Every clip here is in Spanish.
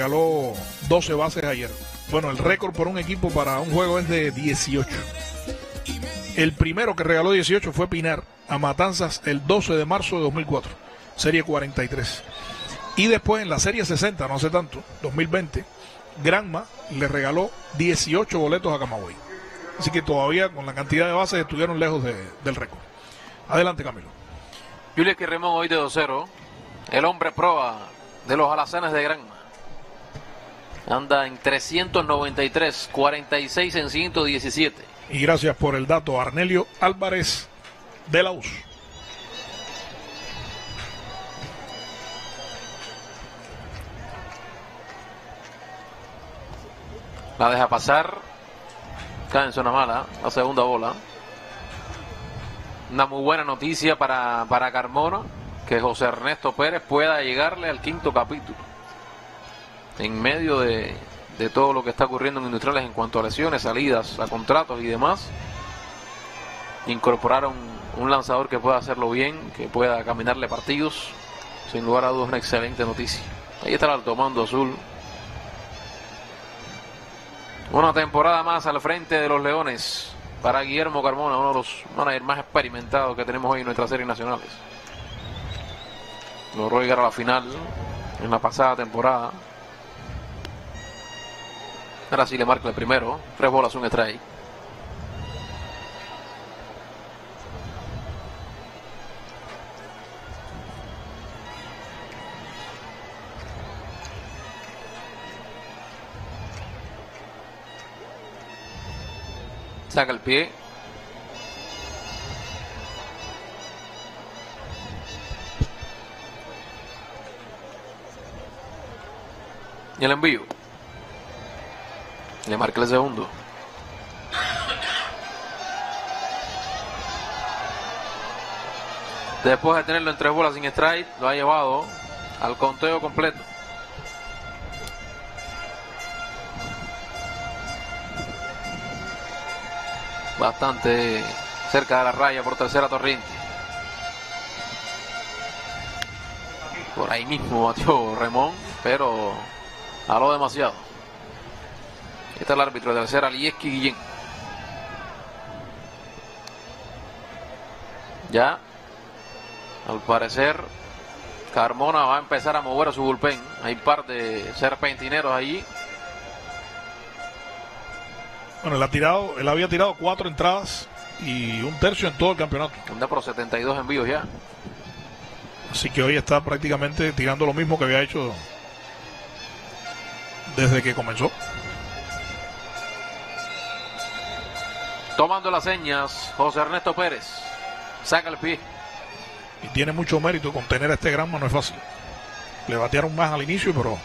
regaló 12 bases ayer. Bueno, el récord por un equipo para un juego es de 18. El primero que regaló 18 fue Pinar a Matanzas el 12 de marzo de 2004, serie 43. Y después en la serie 60, no hace tanto, 2020, Granma le regaló 18 boletos a Camagüey. Así que todavía con la cantidad de bases estuvieron lejos de- del récord. Adelante, Camilo. Julia Quirremón hoy de 2-0. El hombre proa de los alazanes de Granma. Anda en 393, 46 en 117. Y gracias por el dato, Arnelio Álvarez de la US. La deja pasar. Cae en zona mala. La segunda bola. Una muy buena noticia para, para Carmona. Que José Ernesto Pérez pueda llegarle al quinto capítulo. En medio de, todo lo que está ocurriendo en Industriales en cuanto a lesiones, salidas, a contratos y demás. Incorporar un, un lanzador que pueda hacerlo bien, que pueda caminarle partidos. Sin lugar a dudas, una excelente noticia. Ahí está el alto mando azul. Una temporada más al frente de los Leones para Guillermo Carmona, uno de los managers más experimentados que tenemos hoy en nuestras series nacionales. Logró llegar a la final en la pasada temporada. Ahora sí le marca el primero. Tres bolas, un strike. Saca el pie. Y el envío. Le marca el segundo. Después de tenerlo en tres bolas sin strike, lo ha llevado al conteo completo. Bastante cerca de la raya por tercera Torriente. Por ahí mismo batió Remón, pero aló demasiado. Este es el árbitro de tercera, Lieski Guillén. Ya, al parecer, Carmona va a empezar a mover a su bullpen. Hay un par de serpentineros allí. Bueno, él, ha tirado, él había tirado cuatro entradas y un tercio en todo el campeonato. Anda por 72 envíos ya. Así que hoy está prácticamente tirando lo mismo que había hecho desde que comenzó. Tomando las señas, José Ernesto Pérez. Saca el pie. Y tiene mucho mérito contener a este Granma, no es fácil. Le batearon más al inicio, pero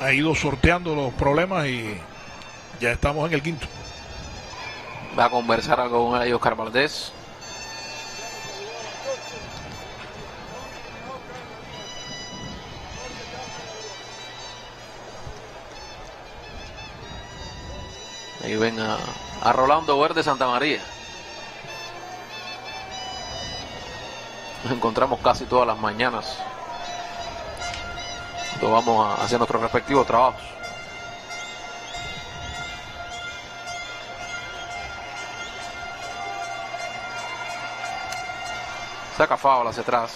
ha ido sorteando los problemas y ya estamos en el quinto. Va a conversar algo con él Oscar Valdés. Ahí ven a, a Rolando Verde Santa María. Nos encontramos casi todas las mañanas. Cuando vamos a hacer nuestros respectivos trabajos. Saca Fábula hacia atrás.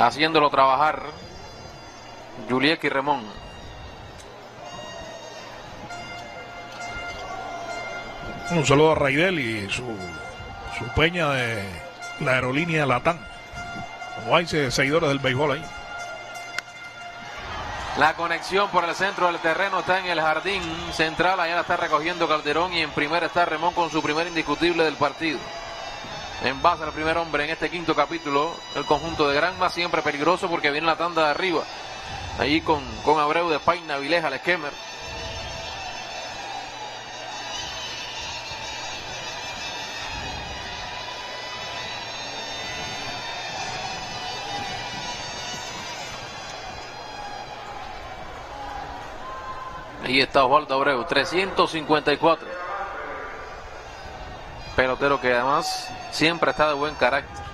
Haciéndolo trabajar. Juliek y Remón. Un saludo a Raidel y su, su peña de la aerolínea Latam. Como hay seguidores del béisbol ahí. La conexión por el centro del terreno está en el jardín central. Allá la está recogiendo Calderón y en primera está Remón con su primer indiscutible del partido. En base al primer hombre en este quinto capítulo, el conjunto de Granma siempre peligroso porque viene la tanda de arriba. Allí con, con Abreu de Paina, Vileja, al esquemer. Ahí está Osvaldo Abreu, 354. Pelotero que además siempre está de buen carácter.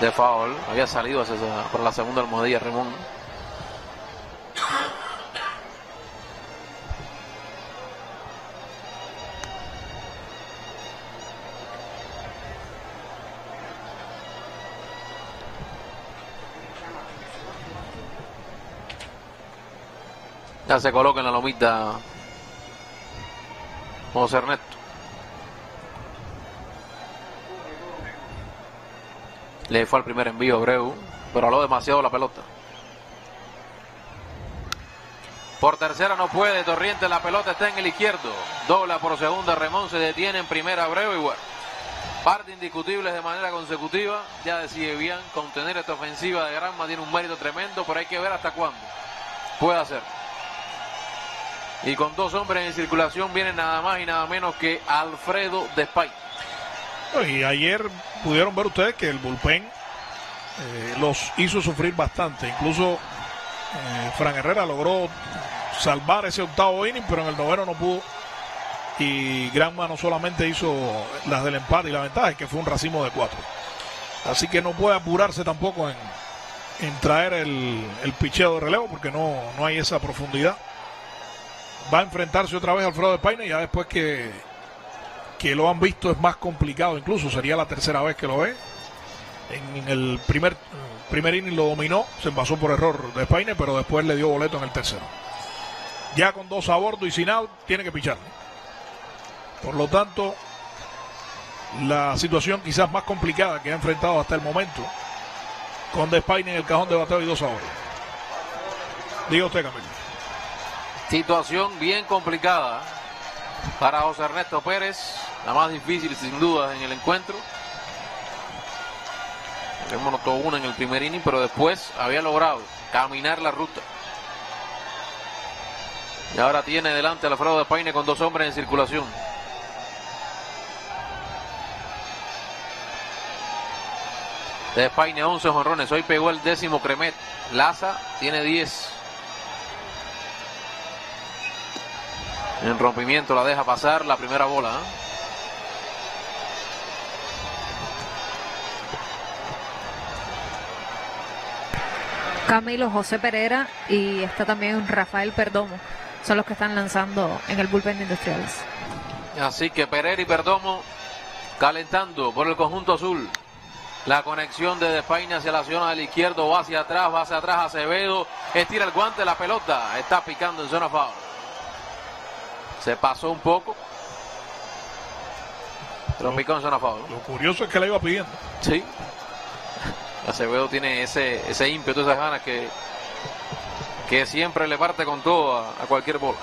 de foul. Había salido por la segunda almohadilla Ramón. Ya se coloca en la lomita José Ernesto. Le fue al primer envío Abreu, pero habló demasiado la pelota. Por tercera no puede, Torriente la pelota está en el izquierdo. Dobla por segunda, Remón se detiene en primera Abreu y bueno. Parte indiscutible de manera consecutiva. Ya decide bien contener esta ofensiva de Granma tiene un mérito tremendo, pero hay que ver hasta cuándo puede hacer. Y con dos hombres en circulación viene nada más y nada menos que Alfredo Despay. Y ayer pudieron ver ustedes que el bullpen eh, los hizo sufrir bastante. Incluso eh, Fran Herrera logró salvar ese octavo inning, pero en el noveno no pudo. Y Granma no solamente hizo las del empate y la ventaja, que fue un racimo de cuatro. Así que no puede apurarse tampoco en, traer el, el picheo de relevo porque no, no hay esa profundidad. Va a enfrentarse otra vez Alfredo de Paine ya después que que lo han visto es más complicado, incluso sería la tercera vez que lo ve. En, el primer, primer inning lo dominó, se pasó por error de Paine, pero después le dio boleto en el tercero. Ya con dos a bordo y sin out, tiene que pichar. Por lo tanto, la situación quizás más complicada que ha enfrentado hasta el momento, con Despaine en el cajón de bateo y dos a bordo. Diga usted, Camilo. Situación bien complicada para José Ernesto Pérez. La más difícil sin duda en el encuentro. Hemos notado una en el primer inning, pero después había logrado caminar la ruta. Y ahora tiene delante a Alfredo de Paine con dos hombres en circulación. De Paine 11 jonrones. Hoy pegó el décimo Cremet. Laza tiene 10. En rompimiento la deja pasar la primera bola. ¿eh? Camilo José Pereira y está también Rafael Perdomo. Son los que están lanzando en el bullpen de industriales. Así que Pereira y Perdomo calentando por el conjunto azul. La conexión de Despaine hacia la zona del izquierdo, va hacia atrás, va hacia atrás Acevedo, estira el guante, la pelota está picando en zona foul. Se pasó un poco. Pero picó en zona foul. Lo curioso es que la iba pidiendo. Sí. Acevedo tiene ese, ese ímpetu, esas ganas que, que siempre le parte con todo a, cualquier bola.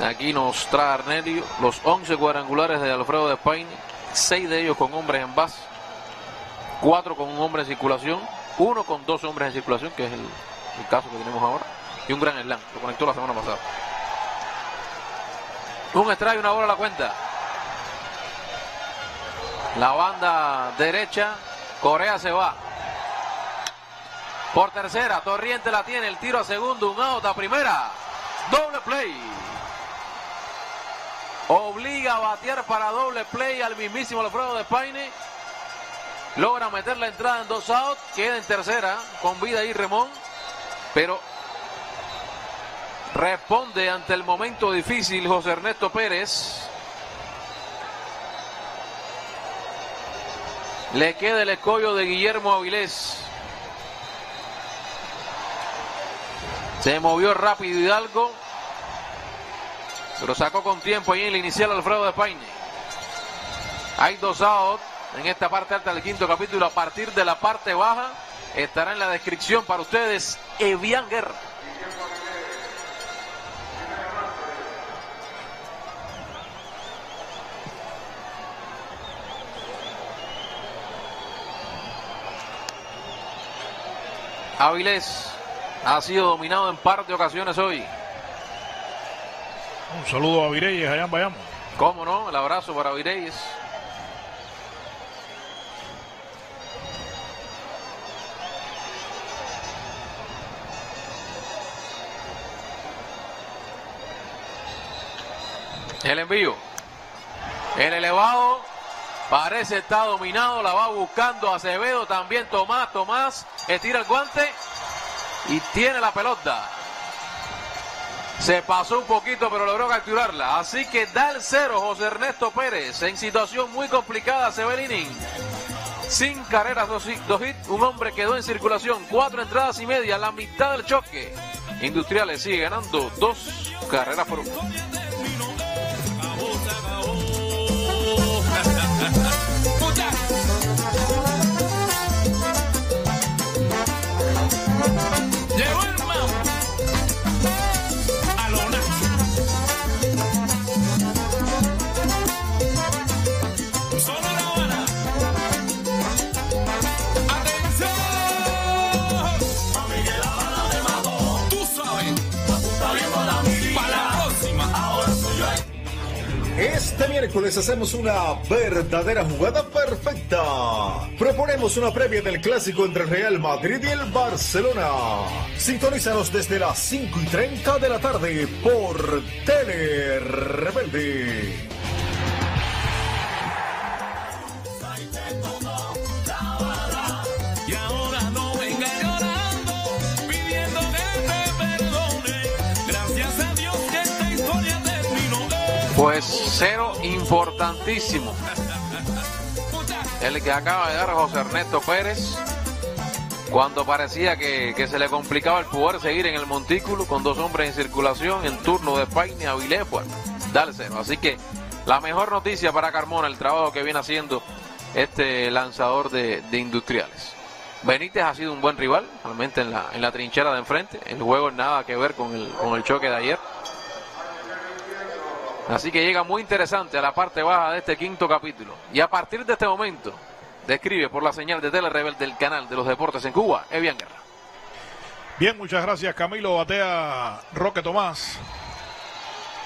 Aquí nos trae Arnelio los 11 cuadrangulares de Alfredo de España, 6 de ellos con hombres en base, 4 con un hombre en circulación, uno con dos hombres en circulación, que es el, el caso que tenemos ahora, y un gran slam, lo conectó la semana pasada. Un strike, una bola a la cuenta. La banda derecha, Corea se va. Por tercera, Torriente la tiene, el tiro a segundo, un out a primera. Doble play. Obliga a batear para doble play al mismísimo Alfredo de Paine. Logra meter la entrada en dos outs. Queda en tercera con vida y Remón. Pero responde ante el momento difícil José Ernesto Pérez. Le queda el escollo de Guillermo Avilés. Se movió rápido Hidalgo. Pero sacó con tiempo ahí en el inicial Alfredo de Paine. Hay dos outs en esta parte alta del quinto capítulo. A partir de la parte baja estará en la descripción para ustedes Evian Guerra. Avilés ha sido dominado en par de ocasiones hoy. Un saludo a Vireyes allá en Bayamo. ¿Cómo no? El abrazo para Vireyes. El envío. El elevado. Parece está dominado. La va buscando Acevedo. También Tomás. Tomás estira el guante. Y tiene la pelota. Se pasó un poquito, pero logró capturarla. Así que da el cero José Ernesto Pérez. En situación muy complicada se. Sin carreras, dos, dos hits. Un hombre quedó en circulación. Cuatro entradas y media. La mitad del choque. Industriales sigue ganando dos carreras por uno. Llegó Este miércoles hacemos una verdadera jugada perfecta. Proponemos una previa del clásico entre el Real Madrid y el Barcelona. Sintonízanos desde las 5 y 30 de la tarde por Tele Rebelde. Pues cero importantísimo. El que acaba de dar José Ernesto Pérez. Cuando parecía que, que se le complicaba el poder seguir en el montículo con dos hombres en circulación en turno de Paine Avilés, bueno, dale cero. Así que la mejor noticia para Carmona, el trabajo que viene haciendo este lanzador de, de industriales. Benítez ha sido un buen rival, realmente en la, en la trinchera de enfrente. El juego nada que ver con el, con el choque de ayer. Así que llega muy interesante a la parte baja de este quinto capítulo. Y a partir de este momento, describe por la señal de Tele Rebel del canal de los deportes en Cuba, Evian Guerra. Bien, muchas gracias Camilo. Batea Roque Tomás.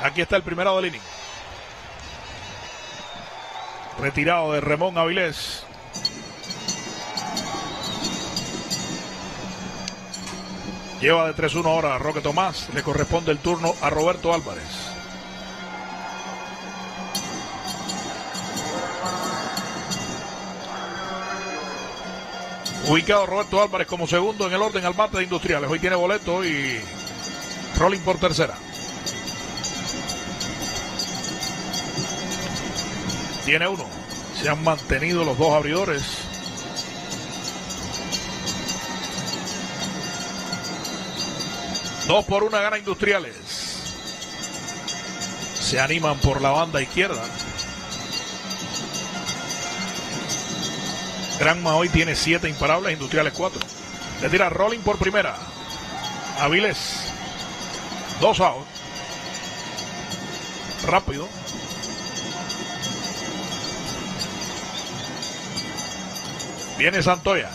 Aquí está el primero del inning. Retirado de Ramón Avilés. Lleva de 3-1 ahora Roque Tomás. Le corresponde el turno a Roberto Álvarez. Ubicado Roberto Álvarez como segundo en el orden al bate de Industriales. Hoy tiene boleto y rolling por tercera. Tiene uno. Se han mantenido los dos abridores. Dos por una gana Industriales. Se animan por la banda izquierda. Granma hoy tiene siete imparables, Industriales cuatro. Le tira Rolling por primera. Aviles. Dos out. Rápido. Viene Santoya.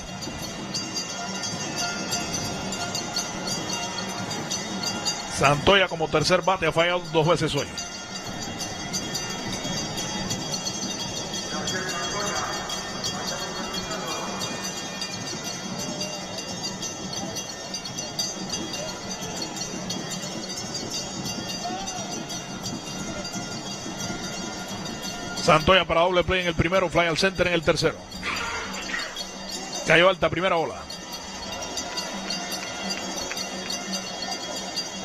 Santoya como tercer bate ha fallado dos veces hoy. Santoya para doble play en el primero, fly al center en el tercero. Cayó alta, primera ola.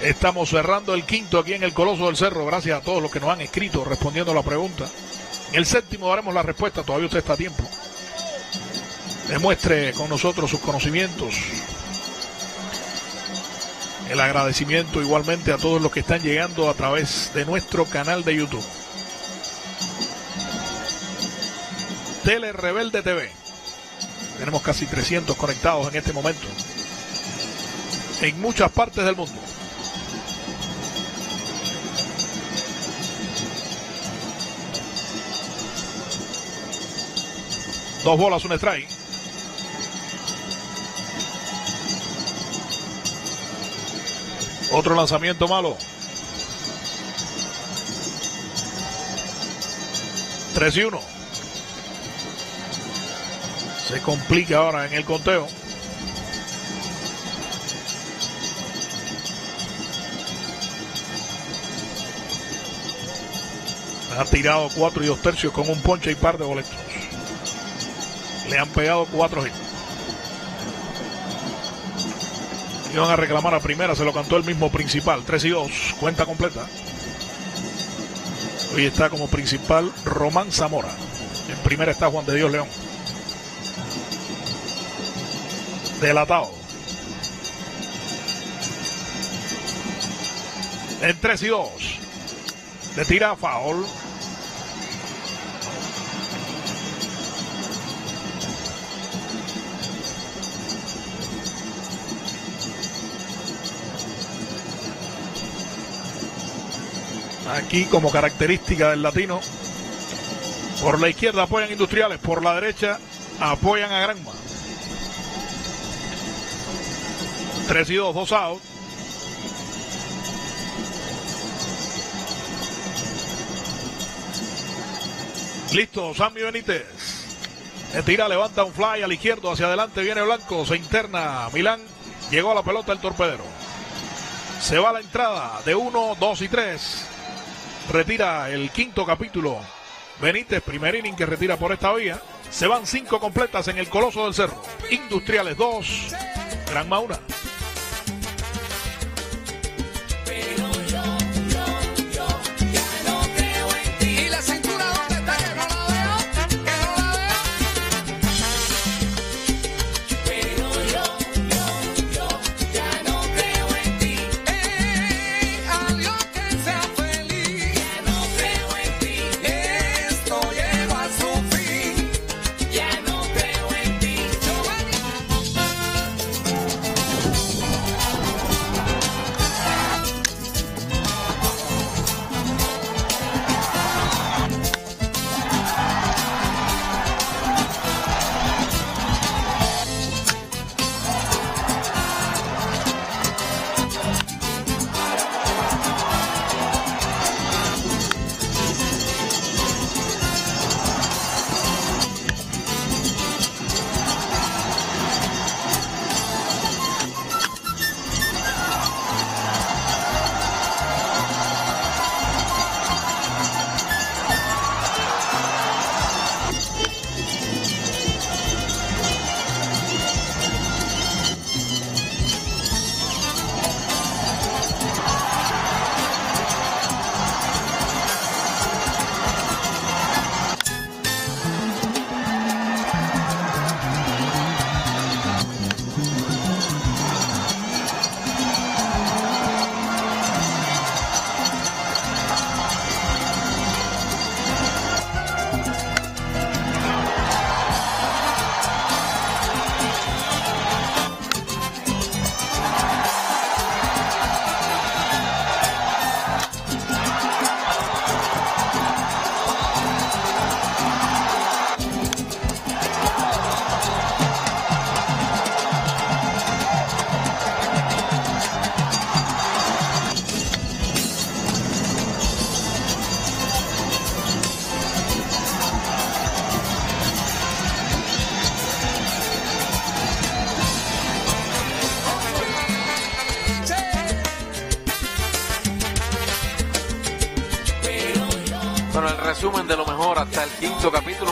Estamos cerrando el quinto aquí en el Coloso del Cerro. Gracias a todos los que nos han escrito respondiendo la pregunta. En el séptimo daremos la respuesta. Todavía usted está a tiempo. Demuestre con nosotros sus conocimientos. El agradecimiento igualmente a todos los que están llegando a través de nuestro canal de YouTube. Tele Rebelde TV. Tenemos casi 300 conectados en este momento. En muchas partes del mundo. Dos bolas, un strike. Otro lanzamiento malo. 3 y 1. Se complica ahora en el conteo. Ha tirado 4 y 2 tercios con un ponche y par de boletos. Le han pegado 4 hits. Iban a reclamar a primera, se lo cantó el mismo principal. 3 y 2, cuenta completa. Hoy está como principal Román Zamora. En primera está Juan de Dios León. Delatado. En 3 y 2. Le tira a foul. Aquí como característica del latino, por la izquierda apoyan industriales, por la derecha apoyan a Granma. 3 y 2, 2 out. Listo, Sammy Benítez. Le tira, levanta un fly al izquierdo, hacia adelante viene Blanco, se interna Milán, llegó a la pelota el torpedero. Se va a la entrada de 1, 2 y 3 retira el quinto capítulo. Benítez, primer inning que retira por esta vía. Se van cinco completas en el Coloso del Cerro. Industriales 2, Gran Mauna.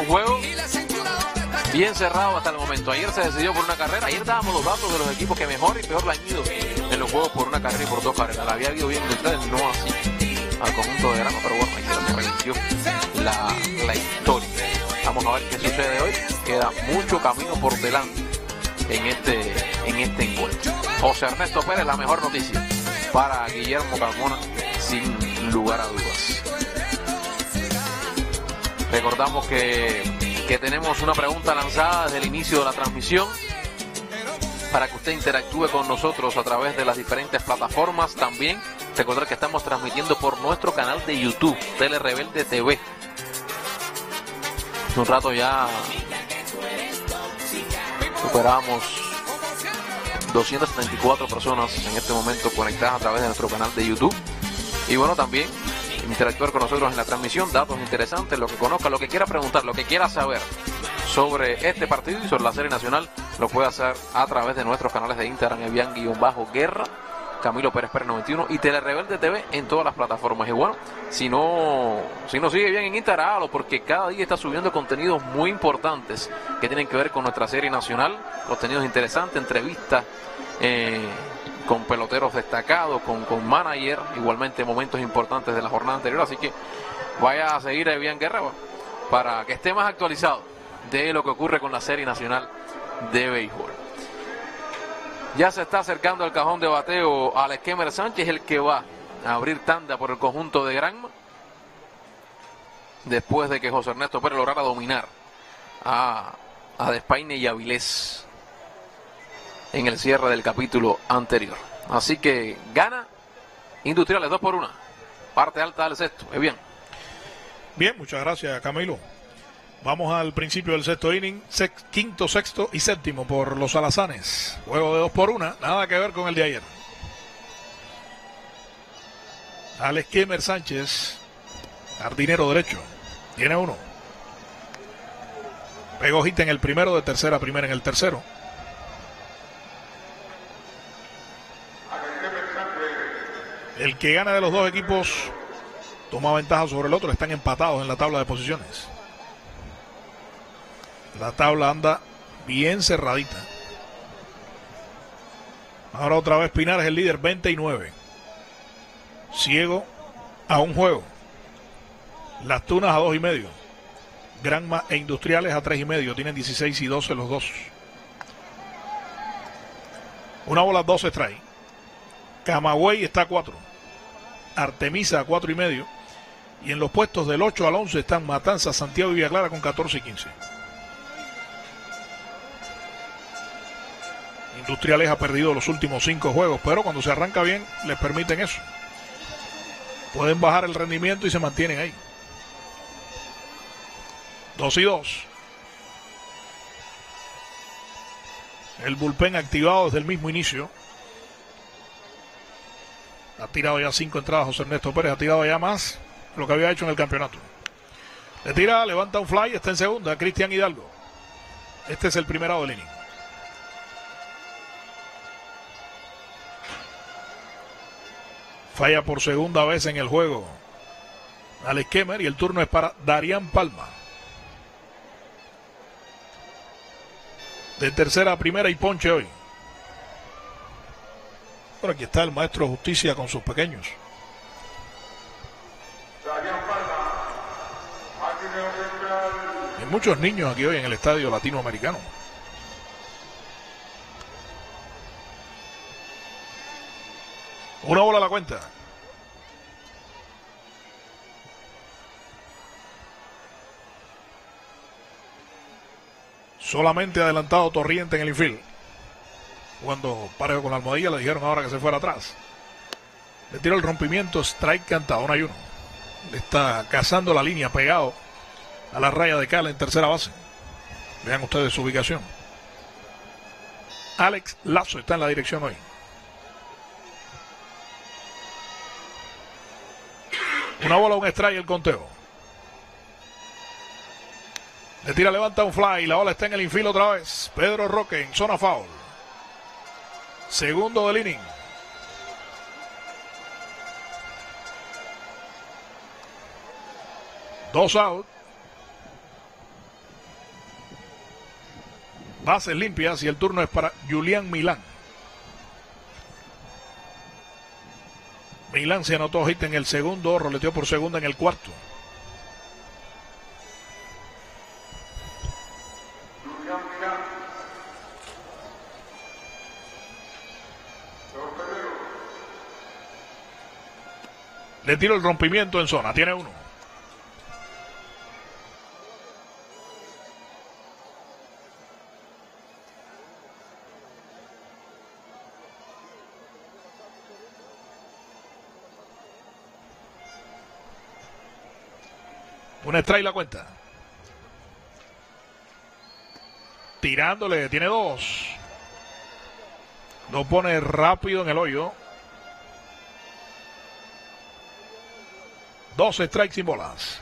Juego bien cerrado hasta el momento. Ayer se decidió por una carrera. Ayer dábamos los datos de los equipos que mejor y peor le han ido en los juegos por una carrera y por dos carreras. La había ido bien de ustedes, no así al conjunto de grano, pero bueno, ayer se revirtió la, la historia. Vamos a ver qué sucede hoy. Queda mucho camino por delante en este, en este encuentro. José Ernesto Pérez, la mejor noticia para Guillermo Carmona, sin lugar a dudas. Recordamos que, que tenemos una pregunta lanzada desde el inicio de la transmisión para que usted interactúe con nosotros a través de las diferentes plataformas. También recordar que estamos transmitiendo por nuestro canal de YouTube, Tele Rebelde TV. Hace un rato ya superamos 274 personas en este momento conectadas a través de nuestro canal de YouTube. Y bueno, también interactuar con nosotros en la transmisión, datos interesantes, lo que conozca, lo que quiera preguntar, lo que quiera saber sobre este partido y sobre la serie nacional, lo puede hacer a través de nuestros canales de Instagram, Evian-Guerra, Camilo Pérez Pérez 91 y Telerebelde TV en todas las plataformas. Y bueno, si no, si no sigue bien en Instagram, hágalo, porque cada día está subiendo contenidos muy importantes que tienen que ver con nuestra serie nacional, contenidos interesantes, entrevistas. eh, con peloteros destacados, con, con manager, igualmente momentos importantes de la jornada anterior. Así que vaya a seguir a Evian Guerra para que esté más actualizado de lo que ocurre con la Serie Nacional de Béisbol. Ya se está acercando al cajón de bateo Alex Kemer Sánchez, el que va a abrir tanda por el conjunto de Granma. Después de que José Ernesto Pérez lograra dominar a, a Despaine y Avilés en el cierre del capítulo anterior. Así que gana Industriales 2 por 1. Parte alta del sexto. Es bien. Bien, muchas gracias Camilo. Vamos al principio del sexto inning, quinto, sexto y séptimo por los alazanes. Juego de dos por una, nada que ver con el de ayer. Alex Kemer Sánchez, jardinero derecho, tiene uno. Pegó hit en el primero, de tercera a primera en el tercero. El que gana de los dos equipos toma ventaja sobre el otro, están empatados en la tabla de posiciones. La tabla anda bien cerradita. Ahora otra vez Pinar es el líder, 29. Ciego a un juego. Las Tunas a dos y medio. Granma e Industriales a tres y medio. Tienen 16 y 12 los dos. Una bola, dos strike. Camagüey está a cuatro. Artemisa a cuatro y medio. Y en los puestos del 8 al 11 están Matanza, Santiago y Villa Clara con 14 y 15. Industriales ha perdido los últimos cinco juegos, pero cuando se arranca bien les permiten eso. Pueden bajar el rendimiento y se mantienen ahí. 2 y 2. El bullpen activado desde el mismo inicio. Ha tirado ya cinco entradas José Ernesto Pérez, ha tirado ya más lo que había hecho en el campeonato. Le tira, levanta un fly, está en segunda, Cristian Hidalgo. Este es el primer out del inning. Falla por segunda vez en el juego. Alex Kemmer y el turno es para Darían Palma. De tercera a primera y ponche hoy. Por aquí está el maestro de justicia con sus pequeños. Hay muchos niños aquí hoy en el estadio latinoamericano. Una bola a la cuenta. Solamente adelantado Torriente en el infield. Cuando parejo con la almohadilla le dijeron ahora que se fuera atrás. Le tiró el rompimiento, strike cantado, una y uno. Le está cazando la línea pegado a la raya de Cala en tercera base. Vean ustedes su ubicación. Alex Lazo está en la dirección hoy. Una bola, un strike el conteo. Le tira, levanta un fly. La bola está en el infield otra vez. Pedro Roque en zona foul. Segundo del inning. Dos out. Bases limpias y el turno es para Julián Milán. Milán se anotó hit en el segundo, roleteó por segunda en el cuarto. Le tiro el rompimiento en zona, tiene uno. Un strike la cuenta. Tirándole, tiene dos. Lo pone rápido en el hoyo. Dos strikes sin bolas.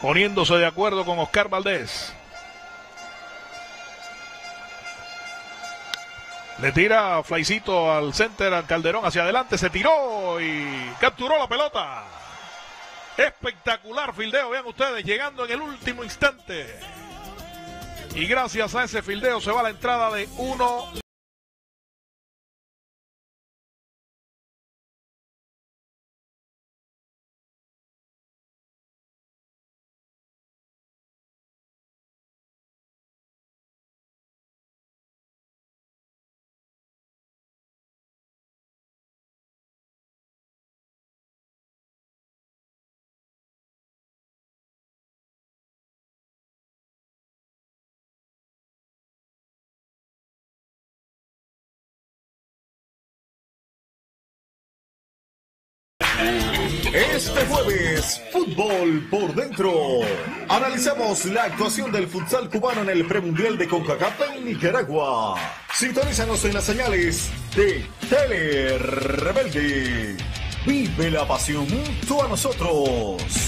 Poniéndose de acuerdo con Oscar Valdés. Le tira Flaicito al center, al Calderón hacia adelante, se tiró y capturó la pelota. Espectacular fildeo, vean ustedes, llegando en el último instante. Y gracias a ese fildeo se va la entrada de uno. Este jueves, fútbol por dentro. Analizamos la actuación del futsal cubano en el premundial de CONCACAF en Nicaragua. Sintonízanos en las señales de Tele Rebelde. Vive la pasión junto a nosotros.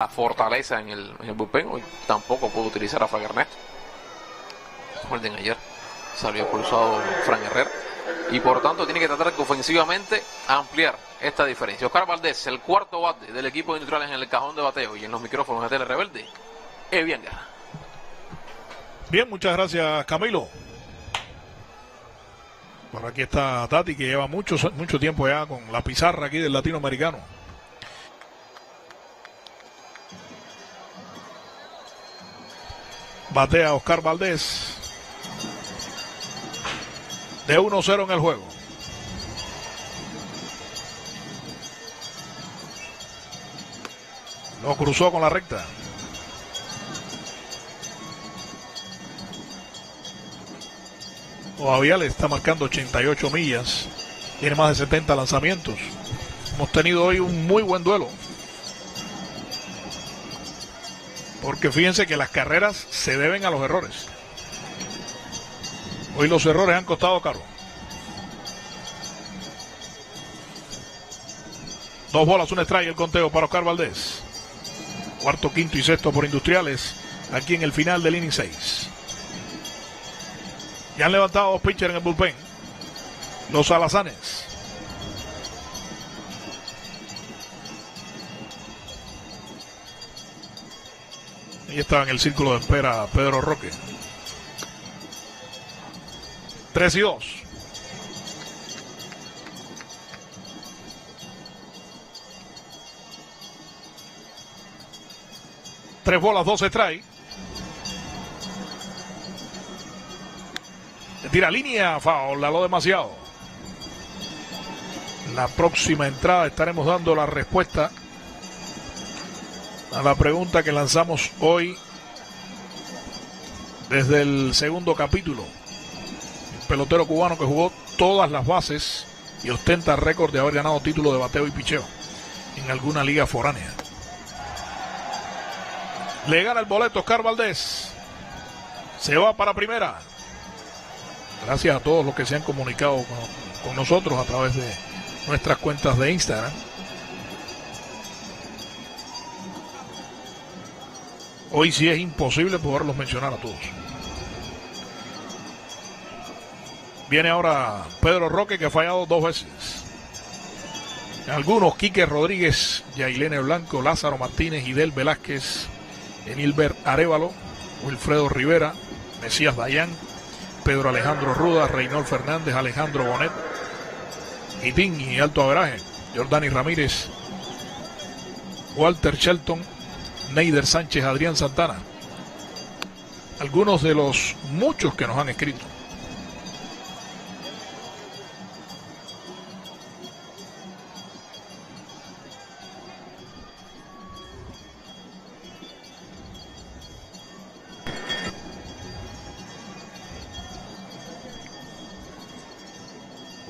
La fortaleza en el, en bullpen. Hoy tampoco pudo utilizar a Frank Ernesto. Recuerden ayer salió expulsado Frank Herrera. Y por tanto tiene que tratar que ofensivamente ampliar esta diferencia. Oscar Valdés, el cuarto bate del equipo de neutrales en el cajón de bateo y en los micrófonos de Tele Rebelde. Es bien Guerra. Bien, muchas gracias Camilo. Por aquí está Tati que lleva mucho, mucho tiempo ya con la pizarra aquí del latinoamericano. Batea Oscar Valdés. De 1-0 en el juego. Lo cruzó con la recta. Todavía le está marcando 88 millas. Tiene más de 70 lanzamientos. Hemos tenido hoy un muy buen duelo. Porque fíjense que las carreras se deben a los errores. Hoy los errores han costado caro. Dos bolas, un strike el conteo para Oscar Valdés. Cuarto, quinto y sexto por Industriales. Aquí en el final del inning 6. Ya han levantado dos pitchers en el bullpen. Los alazanes. Ahí estaba en el círculo de espera Pedro Roque. 3 y 2. Tres bolas, dos strike. Tira línea, foul, la lo demasiado. La próxima entrada estaremos dando la respuesta a la pregunta que lanzamos hoy desde el segundo capítulo. El pelotero cubano que jugó todas las bases y ostenta récord de haber ganado título de bateo y picheo en alguna liga foránea. Le gana el boleto Oscar Valdés. Se va para primera. Gracias a todos los que se han comunicado con, con nosotros a través de nuestras cuentas de Instagram. Hoy sí es imposible poderlos mencionar a todos. Viene ahora Pedro Roque que ha fallado dos veces. Algunos, Quique Rodríguez, Yailene Blanco, Lázaro Martínez, Idel Velázquez, Enilbert Arevalo, Wilfredo Rivera, Mesías Dayán, Pedro Alejandro Ruda, Reynold Fernández, Alejandro Bonet, Itín y Alto Averaje, Jordani Ramírez, Walter Shelton, Neider Sánchez, Adrián Santana. Algunos de los muchos que nos han escrito.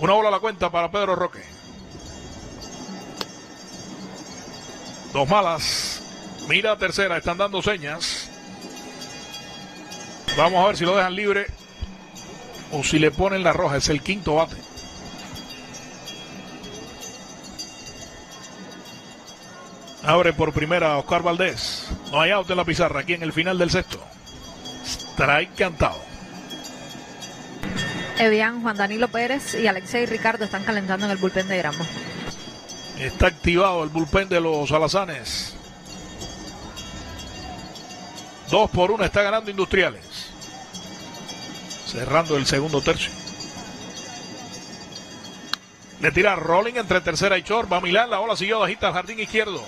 Una bola a la cuenta para Pedro Roque. Dos malas. Mira tercera, están dando señas. Vamos a ver si lo dejan libre o si le ponen la roja. Es el quinto bate. Abre por primera Oscar Valdés. No hay out en la pizarra aquí en el final del sexto. Strike cantado. Evian, Juan Danilo Pérez y Alexei Ricardo están calentando en el bullpen de Gramo. Está activado el bullpen de los alazanes. Dos por uno está ganando Industriales. Cerrando el segundo tercio. Le tira Rolling entre tercera y short. Va Milán. La bola siguió bajita al jardín izquierdo.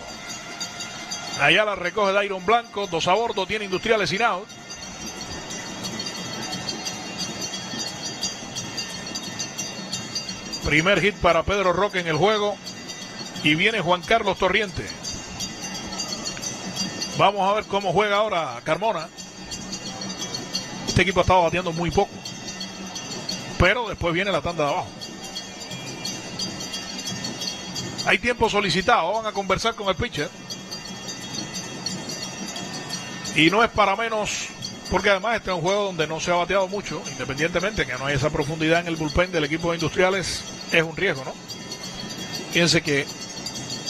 Allá la recoge Dairon Blanco. Dos a bordo. Tiene Industriales sin out. Primer hit para Pedro Roque en el juego. Y viene Juan Carlos Torriente. Vamos a ver cómo juega ahora Carmona. Este equipo ha estado bateando muy poco. Pero después viene la tanda de abajo. Hay tiempo solicitado. Van a conversar con el pitcher. Y no es para menos, porque además este es un juego donde no se ha bateado mucho, independientemente que no hay esa profundidad en el bullpen del equipo de industriales, es un riesgo, ¿no? Fíjense que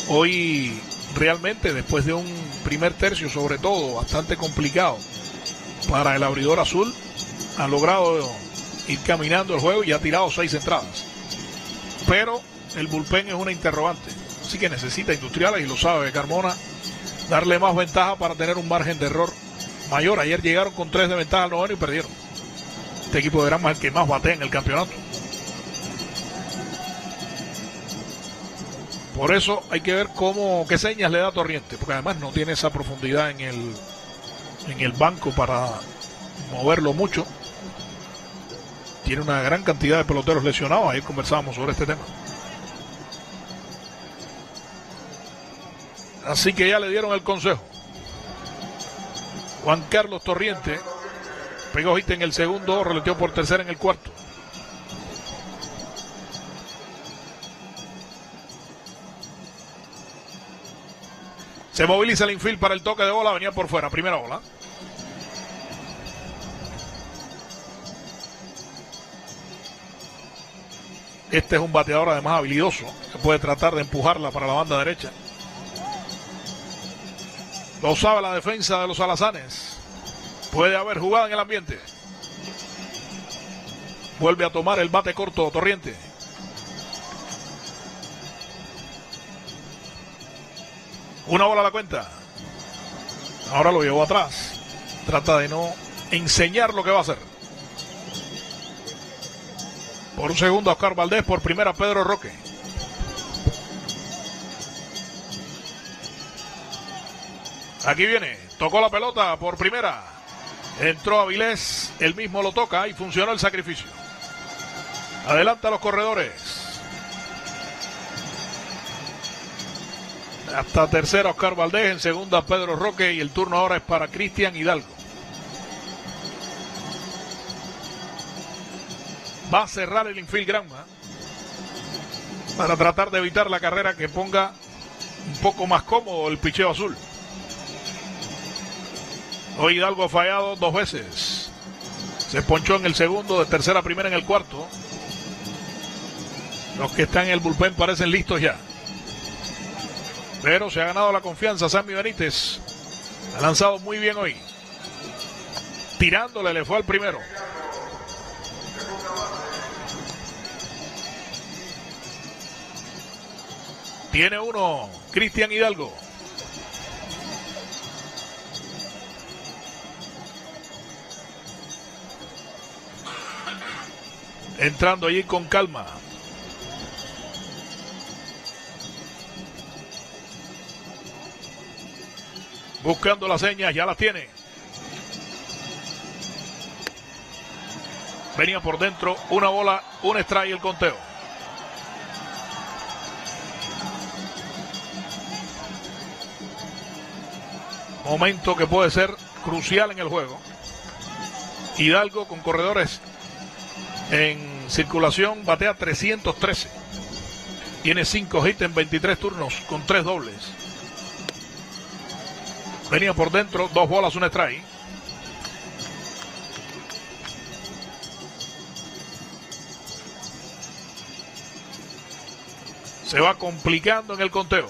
hoy realmente, después de un primer tercio, sobre todo, bastante complicado para el abridor azul, ha logrado ir caminando el juego y ha tirado seis entradas. Pero el bullpen es una interrogante. Así que necesita industriales y lo sabe Carmona darle más ventaja para tener un margen de error mayor. Ayer llegaron con tres de ventaja al noveno y perdieron. Este equipo de Granma es el que más bate en el campeonato. Por eso hay que ver cómo, qué señas le da Torriente, porque además no tiene esa profundidad en el, en el banco para moverlo mucho. Tiene una gran cantidad de peloteros lesionados. Ayer conversábamos sobre este tema. Así que ya le dieron el consejo. Juan Carlos Torriente pegó hit en el segundo, releteó por tercera en el cuarto. Se moviliza el infield para el toque de bola, venía por fuera, primera bola. Este es un bateador además habilidoso, que puede tratar de empujarla para la banda derecha. Lo sabe la defensa de los alazanes. Puede haber jugada en el ambiente. Vuelve a tomar el bate corto Torriente. Una bola a la cuenta. Ahora lo llevó atrás. Trata de no enseñar lo que va a hacer. Por un segundo Oscar Valdés, por primera Pedro Roque. Aquí viene, tocó la pelota por primera. Entró Avilés, él mismo lo toca y funcionó el sacrificio. Adelanta los corredores. Hasta tercera Oscar Valdés, en segunda Pedro Roque y el turno ahora es para Cristian Hidalgo. Va a cerrar el infield Granma para tratar de evitar la carrera que ponga un poco más cómodo el picheo azul. Hoy Hidalgo ha fallado dos veces. Se ponchó en el segundo, de tercera a primera en el cuarto. Los que están en el bullpen parecen listos ya. Pero se ha ganado la confianza Sammy Benítez. Ha lanzado muy bien hoy. Tirándole, le fue al primero. Tiene uno, Cristian Hidalgo. Entrando allí con calma. Buscando las señas, ya las tiene. Venía por dentro, una bola, un strike el conteo. Momento que puede ser crucial en el juego. Hidalgo con corredores en circulación batea 313. Tiene 5 hits en 23 turnos con 3 dobles. Venía por dentro, dos bolas, un strike. Se va complicando en el conteo.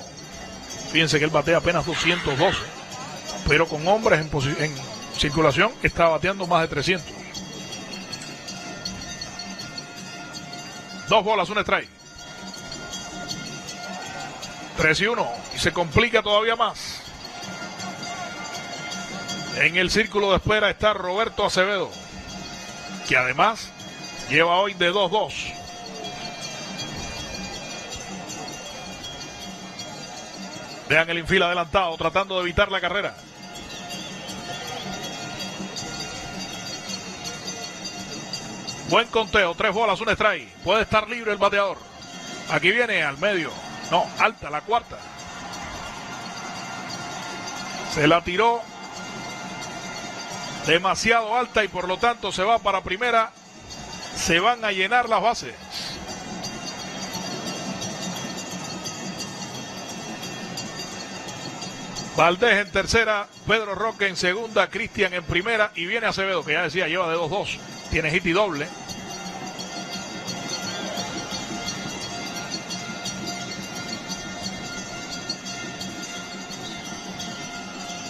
Fíjense que él batea apenas 212, pero con hombres en, circulación está bateando más de 300. Dos bolas, un strike. 3 y 1. Y se complica todavía más. En el círculo de espera está Roberto Acevedo, que además lleva hoy de 2-2. Vean el infil adelantado, tratando de evitar la carrera. Buen conteo, tres bolas, un strike. Puede estar libre el bateador. Aquí viene al medio. No, alta, la cuarta. Se la tiró demasiado alta y por lo tanto se va para primera. Se van a llenar las bases. Valdés en tercera, Pedro Roque en segunda, Cristian en primera y viene Acevedo, que ya decía, lleva de 2-2. Tiene hit y doble.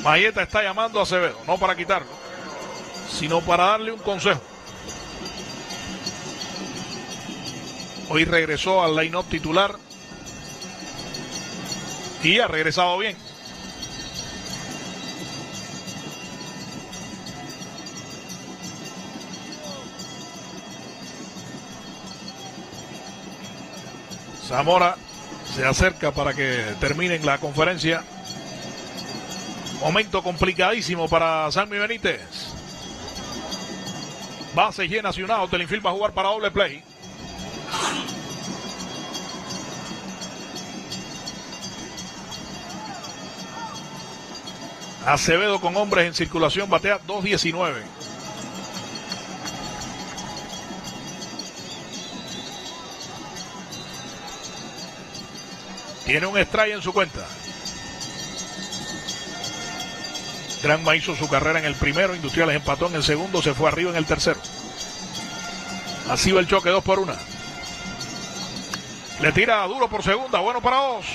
Mayeta está llamando a Acevedo, no para quitarlo, sino para darle un consejo. Hoy regresó al line-up titular y ha regresado bien. Zamora se acerca para que terminen la conferencia. Momento complicadísimo para Sammy Benítez. Base llena y un out. El infield va a jugar para doble play. Acevedo con hombres en circulación batea 2.19. Tiene un strike en su cuenta. Granma hizo su carrera en el primero, Industriales empató en el segundo, se fue arriba en el tercero. Así va el choque, dos por una. Le tira duro por segunda, bueno para dos.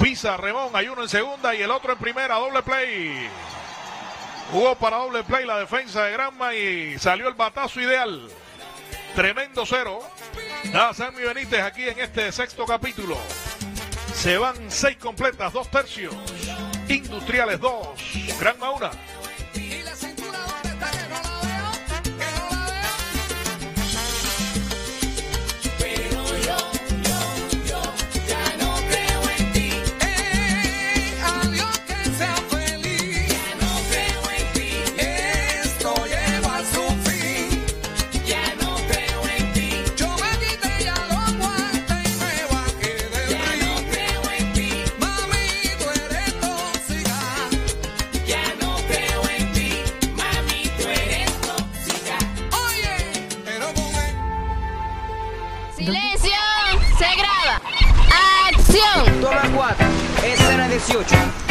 Pisa Remón, hay uno en segunda y el otro en primera, doble play. Jugó para doble play la defensa de Granma y salió el batazo ideal. Tremendo cero. Da Sammy Benítez aquí en este sexto capítulo. Se van seis completas, dos tercios. Industriales dos, Granma una. Escena 18. Ya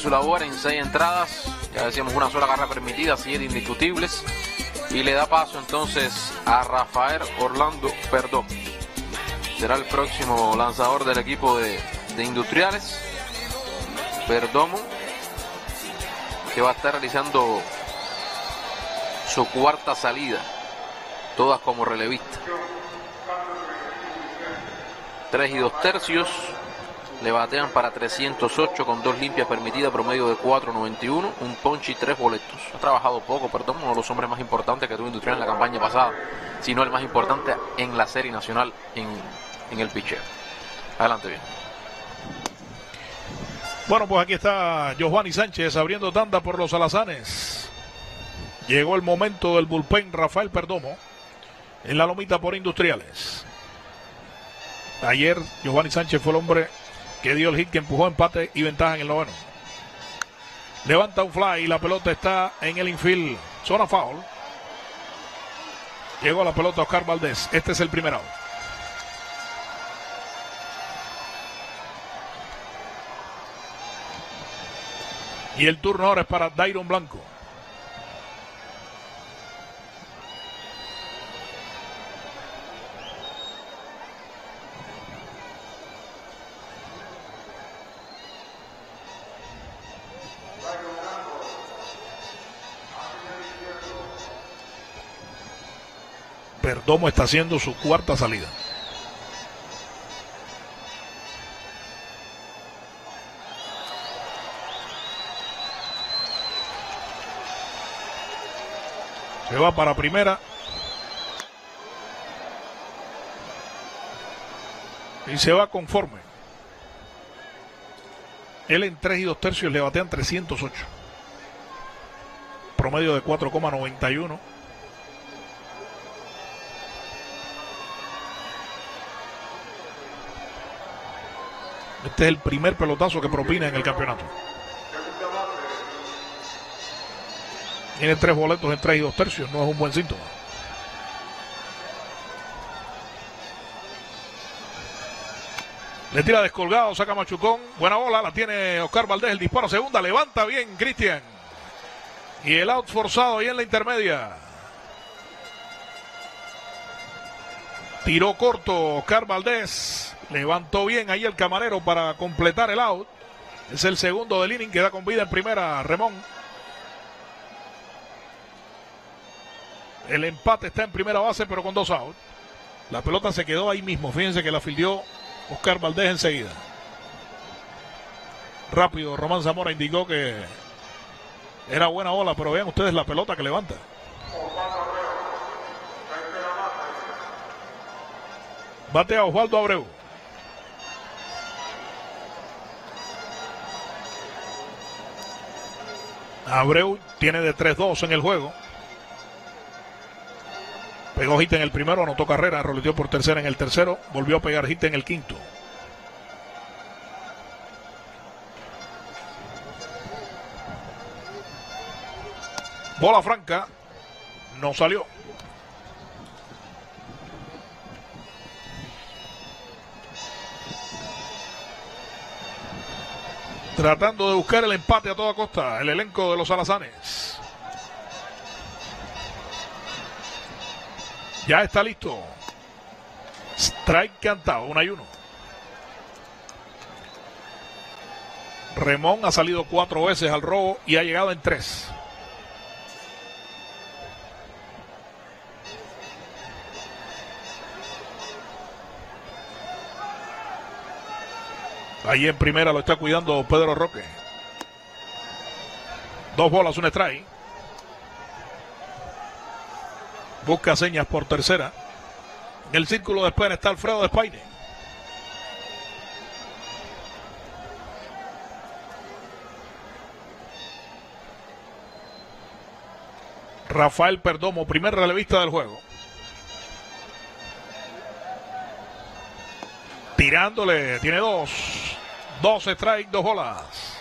su labor en seis entradas. Ya decíamos una sola carrera permitida, siete indiscutibles. y le da paso entonces a Rafael Orlando Perdón. Será el próximo lanzador del equipo de, de Industriales. Perdomo, que va a estar realizando su cuarta salida, todas como relevista. 3 y 2 tercios, le batean para 308 con dos limpias permitidas, promedio de 4.91, un ponche y tres boletos. Ha trabajado poco, perdón, uno de los hombres más importantes que tuvo Industrial en la campaña pasada, si no el más importante en la serie nacional en, en el pitcher. Adelante bien. Bueno, pues aquí está Giovanni Sánchez abriendo tanda por los alazanes. Llegó el momento del bullpen Rafael Perdomo en la lomita por Industriales. Ayer Giovanni Sánchez fue el hombre que dio el hit que empujó empate y ventaja en el noveno. Levanta un fly y la pelota está en el infield. Zona foul. Llegó la pelota Oscar Valdés. Este es el primer out. Y el turno ahora es para Dairon Blanco. Perdomo está haciendo su cuarta salida. Se va para primera. Y se va conforme. Él en 3 y 2 tercios le batean 308. Promedio de 4,91. Este es el primer pelotazo que propina en el campeonato. Tiene tres boletos en tres y dos tercios, no es un buen síntoma. Le tira descolgado, saca Machucón. Buena bola, la tiene Oscar Valdés. El disparo segunda, levanta bien Cristian. Y el out forzado ahí en la intermedia. Tiró corto Oscar Valdés. Levantó bien ahí el camarero para completar el out. Es el segundo del inning que da con vida en primera Remón. El empate está en primera base, pero con dos outs. La pelota se quedó ahí mismo. Fíjense que la fildió Oscar Valdés enseguida. Rápido, Román Zamora indicó que era buena bola, pero vean ustedes la pelota que levanta. Batea Osvaldo Abreu. Abreu tiene de 3-2 en el juego. Pegó hit en el primero, anotó carrera, roleteó por tercera en el tercero, volvió a pegar hit en el quinto. Bola franca, no salió. Tratando de buscar el empate a toda costa, el elenco de los alazanes. Ya está listo. Strike cantado, una y uno. Remón ha salido cuatro veces al robo y ha llegado en tres. Ahí en primera lo está cuidando Pedro Roque. Dos bolas, un strike. Busca señas por tercera. En el círculo de espera está Alfredo Despaine. Rafael Perdomo, primer relevista del juego. Tirándole, tiene dos. Dos strikes, dos bolas.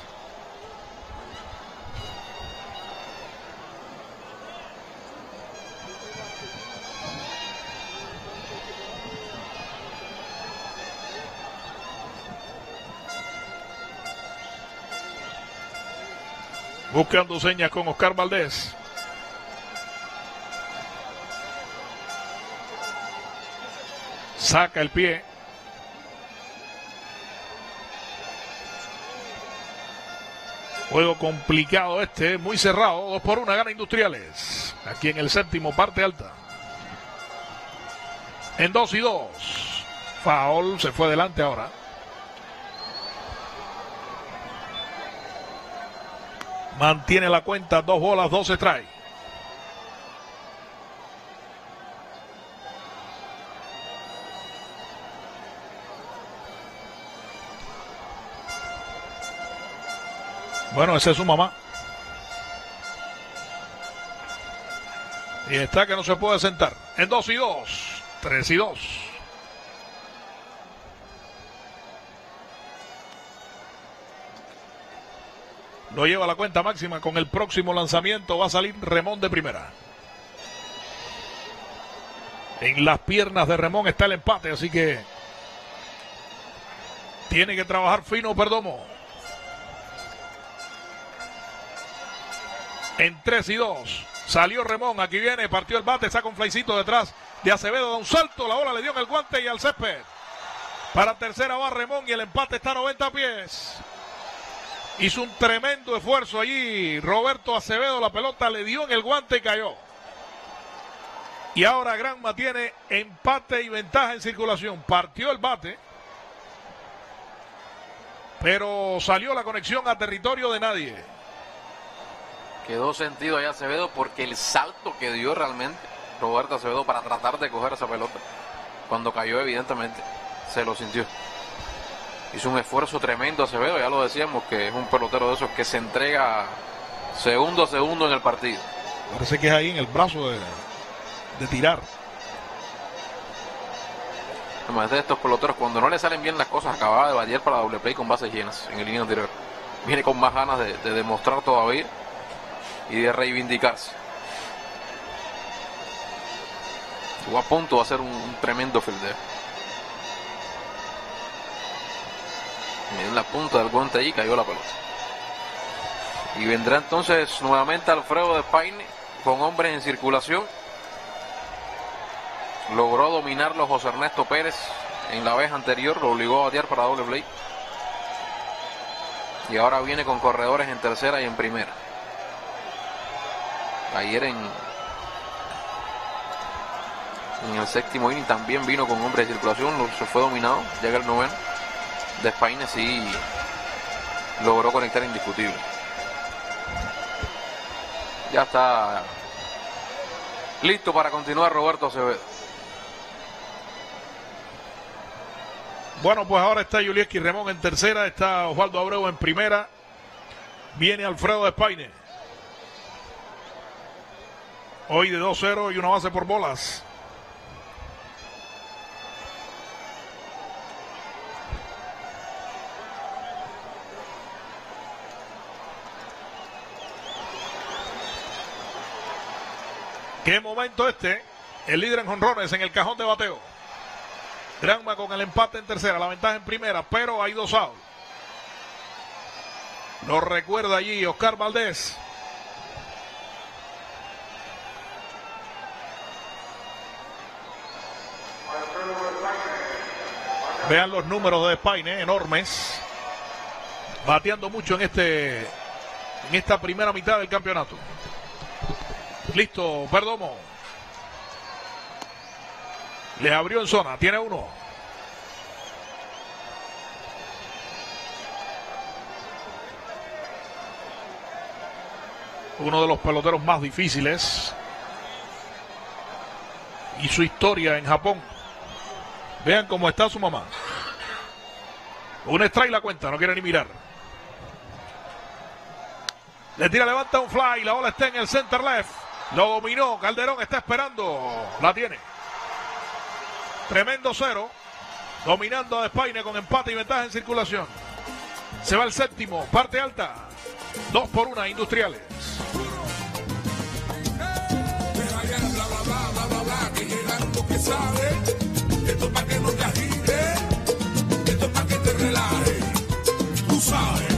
Buscando señas con Oscar Valdés. Saca el pie. Juego complicado este, muy cerrado. Dos por una gana Industriales. Aquí en el séptimo, parte alta. En dos y dos. Faol se fue adelante ahora. Mantiene la cuenta, dos bolas, dos strike. Bueno, esa es su mamá. Y está que no se puede sentar. En dos y dos. Tres y dos. Lo lleva la cuenta máxima. Con el próximo lanzamiento va a salir Remón de primera. En las piernas de Remón está el empate, así que tiene que trabajar fino Perdomo. En 3 y 2. Salió Remón. Aquí viene. Partió el bate. Saca un flycito detrás de Acevedo. Da un salto. La bola le dio en el guante y al césped. Para tercera va Remón y el empate está a 90 pies. Hizo un tremendo esfuerzo allí. Roberto Acevedo. La pelota le dio en el guante y cayó. Y ahora Granma tiene empate y ventaja en circulación. Partió el bate. Pero salió la conexión a territorio de nadie. Quedó sentido ahí Acevedo porque el salto que dio realmente Roberto Acevedo para tratar de coger esa pelota, cuando cayó evidentemente, se lo sintió. Hizo un esfuerzo tremendo Acevedo, ya lo decíamos, que es un pelotero de esos que se entrega segundo a segundo en el partido. Parece que es ahí en el brazo de, de tirar. Además de estos peloteros, cuando no le salen bien las cosas, acababa de batear para doble play con bases llenas en el línea anterior. Viene con más ganas de, de demostrar todavía y de reivindicarse. Estuvo a punto de hacer un, tremendo fildeo. En la punta del guante ahí cayó la pelota. Y vendrá entonces nuevamente Alfredo de Paine con hombres en circulación. Logró dominarlo José Ernesto Pérez en la vez anterior, lo obligó a batear para doble play. Y ahora viene con corredores en tercera y en primera. Ayer en, el séptimo inning también vino con hombres de circulación, se fue dominado, llega el noveno. Despaine sí logró conectar indiscutible. Ya está listo para continuar Roberto Acevedo. Bueno, pues ahora está Julieski Remón en tercera, está Osvaldo Abreu en primera, viene Alfredo Espaine. Hoy de 2-0 y una base por bolas. Qué momento este. El líder en jonrones en el cajón de bateo. Granma con el empate en tercera, la ventaja en primera, pero hay dos outs. Lo recuerda allí Oscar Valdés. Vean los números de Spaine, enormes. Bateando mucho en este en esta primera mitad del campeonato. Listo, Perdomo. Le abrió en zona, tiene uno. Uno de los peloteros más difíciles. Y su historia en Japón. Vean cómo está su mamá. Un strike la cuenta, no quiere ni mirar. Le tira, levanta un fly, la bola está en el center left. Lo dominó, Calderón está esperando. La tiene. Tremendo cero. Dominando a Despaine con empate y ventaja en circulación. Se va el séptimo, parte alta. Dos por una, industriales. Relaje. Tú sabes.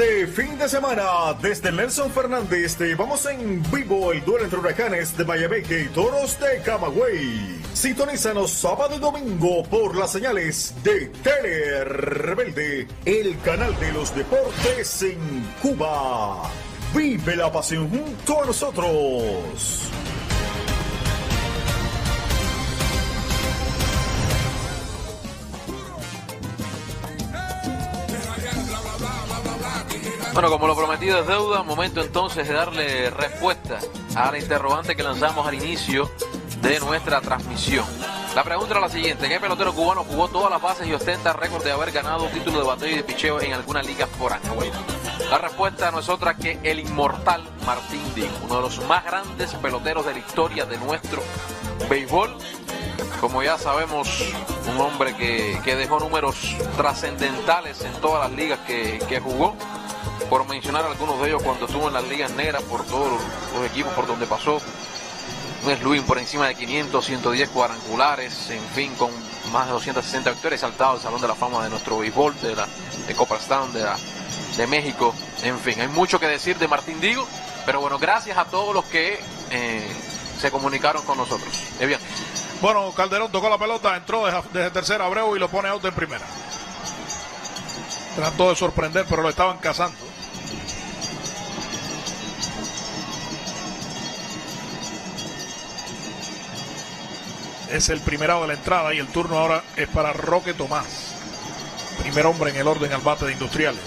Este fin de semana, desde Nelson Fernández, te vamos en vivo el duelo entre huracanes de Mayabeque y toros de Camagüey. Sintonízanos sábado y domingo por las señales de Tele Rebelde, el canal de los deportes en Cuba. Vive la pasión junto a nosotros. Bueno, como lo prometido es deuda, momento entonces de darle respuesta a la interrogante que lanzamos al inicio de nuestra transmisión. La pregunta era la siguiente, ¿qué pelotero cubano jugó todas las bases y ostenta récord de haber ganado un título de bateo y de picheo en alguna liga foránea? Bueno, la respuesta no es otra que el inmortal Martín Diego, uno de los más grandes peloteros de la historia de nuestro béisbol. Como ya sabemos, un hombre que, que dejó números trascendentales en todas las ligas que, que jugó por mencionar algunos de ellos cuando estuvo en las ligas negras por todos los, equipos por donde pasó. Un Sluin por encima de 500, 110 cuadrangulares, en fin, con más de 260 victorias, saltado al Salón de la Fama de nuestro béisbol, de la de Cooperstown, de, de México. En fin, hay mucho que decir de Martín Digo, pero bueno, gracias a todos los que eh, se comunicaron con nosotros. Eh, bien, Bueno, Calderón tocó la pelota, entró desde, desde tercera Abreu y lo pone out en primera. Trató de sorprender, pero lo estaban cazando. Es el primerado de la entrada y el turno ahora es para Roque Tomás. Primer hombre en el orden al bate de Industriales.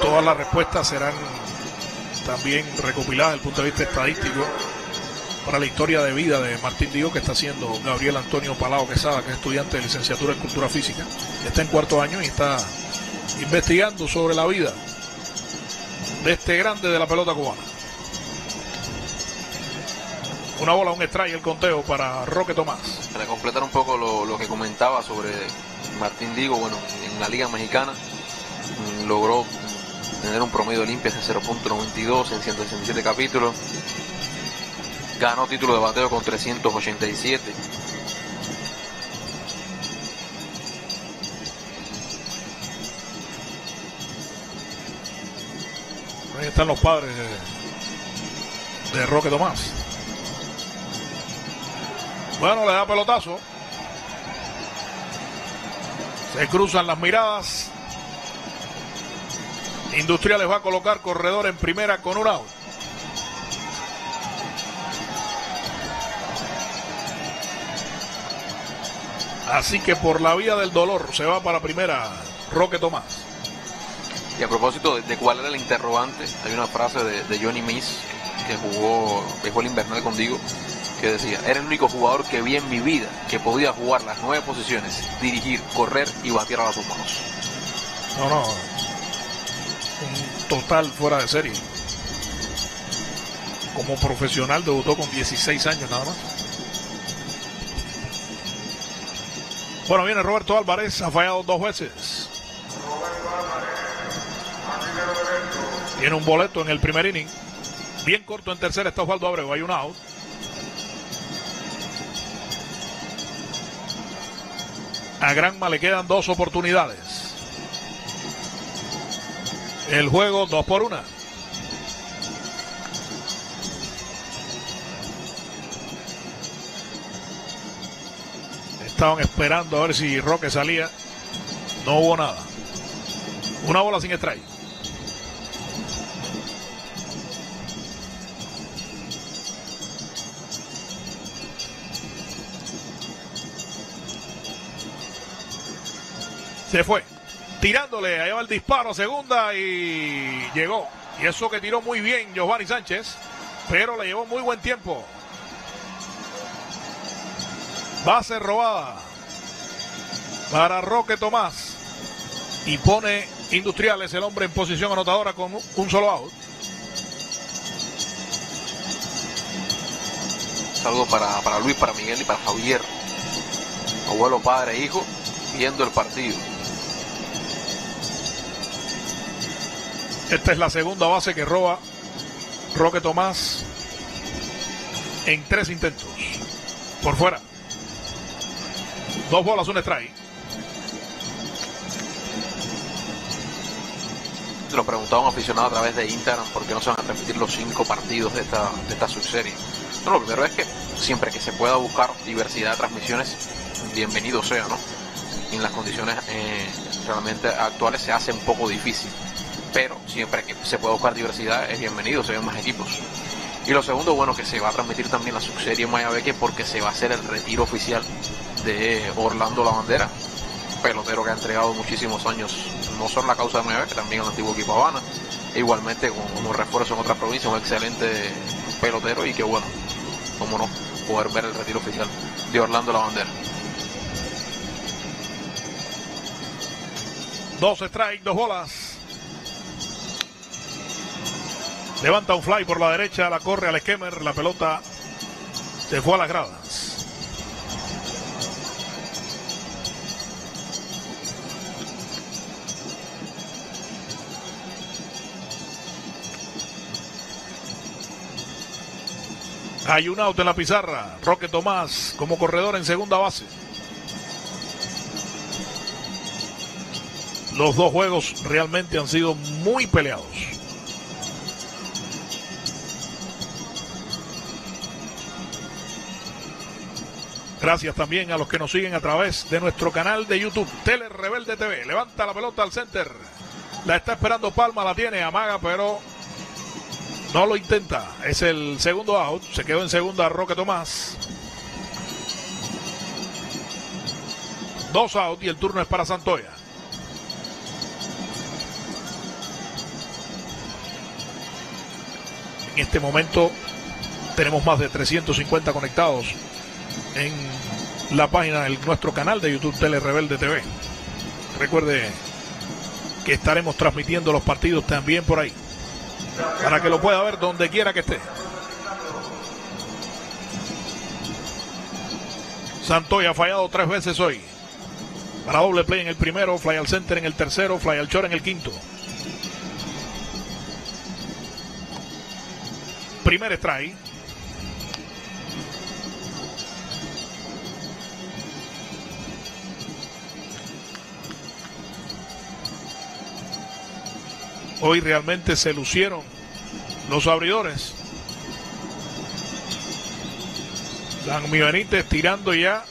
Todas las respuestas serán también recopiladas desde el punto de vista estadístico para la historia de vida de Martín Digo que está haciendo Gabriel Antonio Palao Quesada, que es estudiante de licenciatura en Cultura Física. Está en cuarto año y está investigando sobre la vida de este grande de la pelota cubana. Una bola, un strike, el conteo para Roque Tomás. para completar un poco lo, que comentaba sobre Martín Digo, bueno, en la Liga Mexicana mm, logró tener un promedio de limpias de 0.92 en 167 capítulos. Ganó título de bateo con 387. Ahí están los padres de, Roque Tomás. Bueno, le da pelotazo. Se cruzan las miradas. Industriales va a colocar corredor en primera con un out. Así que por la vía del dolor se va para primera Roque Tomás. Y a propósito de, cuál era el interrogante, hay una frase de, Johnny Miss que jugó béisbol invernal contigo que decía, era el único jugador que vi en mi vida que podía jugar las nueve posiciones, dirigir, correr y batear a las dos manos. No, no. Un total fuera de serie. Como profesional debutó con 16 años nada más. Bueno, viene Roberto Álvarez, ha fallado dos veces. Tiene un boleto en el primer inning. Bien corto en tercera está Osvaldo Abreu, hay un out. A Granma le quedan dos oportunidades. El juego dos por una. Estaban esperando a ver si Roque salía. No hubo nada. Una bola sin strike. Se fue. Tirándole, allá va el disparo a segunda y llegó. Y eso que tiró muy bien Giovanni Sánchez, pero le llevó muy buen tiempo. Base robada para Roque Tomás. Y pone Industriales el hombre en posición anotadora con un solo out. Saludos para, para Luis, para Miguel y para Javier. Abuelo, padre hijo, viendo el partido. Esta es la segunda base que roba Roque Tomás. en tres intentos. Por fuera. Dos bolas, un strike. Lo preguntaba un aficionado a través de Instagram por qué no se van a repetir los cinco partidos de esta, de esta subserie. No, lo primero es que siempre que se pueda buscar diversidad de transmisiones, bienvenido sea, ¿no? Y en las condiciones eh, realmente actuales se hace un poco difícil. Pero siempre que se pueda buscar diversidad es bienvenido, se ven más equipos. Y lo segundo, bueno, que se va a transmitir también la subserie Mayabeque porque se va a hacer el retiro oficial de Orlando La Bandera, pelotero que ha entregado muchísimos años, no solo la causa de Mayabeque, también al antiguo equipo Habana. E igualmente con unos refuerzos en otras provincias, un excelente pelotero y que bueno, cómo no, poder ver el retiro oficial de Orlando La Bandera. Dos strikes, dos bolas. Levanta un fly por la derecha, la corre al esquemer, la pelota se fue a las gradas. Hay un out en la pizarra. Roque Tomás como corredor en segunda base. Los dos juegos realmente han sido muy peleados. Gracias también a los que nos siguen a través de nuestro canal de YouTube, Tele Rebelde TV. Levanta la pelota al center. La está esperando Palma, la tiene, amaga, pero no lo intenta. Es el segundo out. Se quedó en segunda Roque Tomás. Dos out y el turno es para Santoya. En este momento tenemos más de 350 conectados en la página de nuestro canal de YouTube Tele Rebelde TV. Recuerde que estaremos transmitiendo los partidos también por ahí para que lo pueda ver donde quiera que esté. Santoya ha fallado tres veces hoy. Para doble play en el primero, fly al center en el tercero, fly al short en el quinto. Primer strike. Hoy realmente se lucieron los abridores. Dami Benítez tirando ya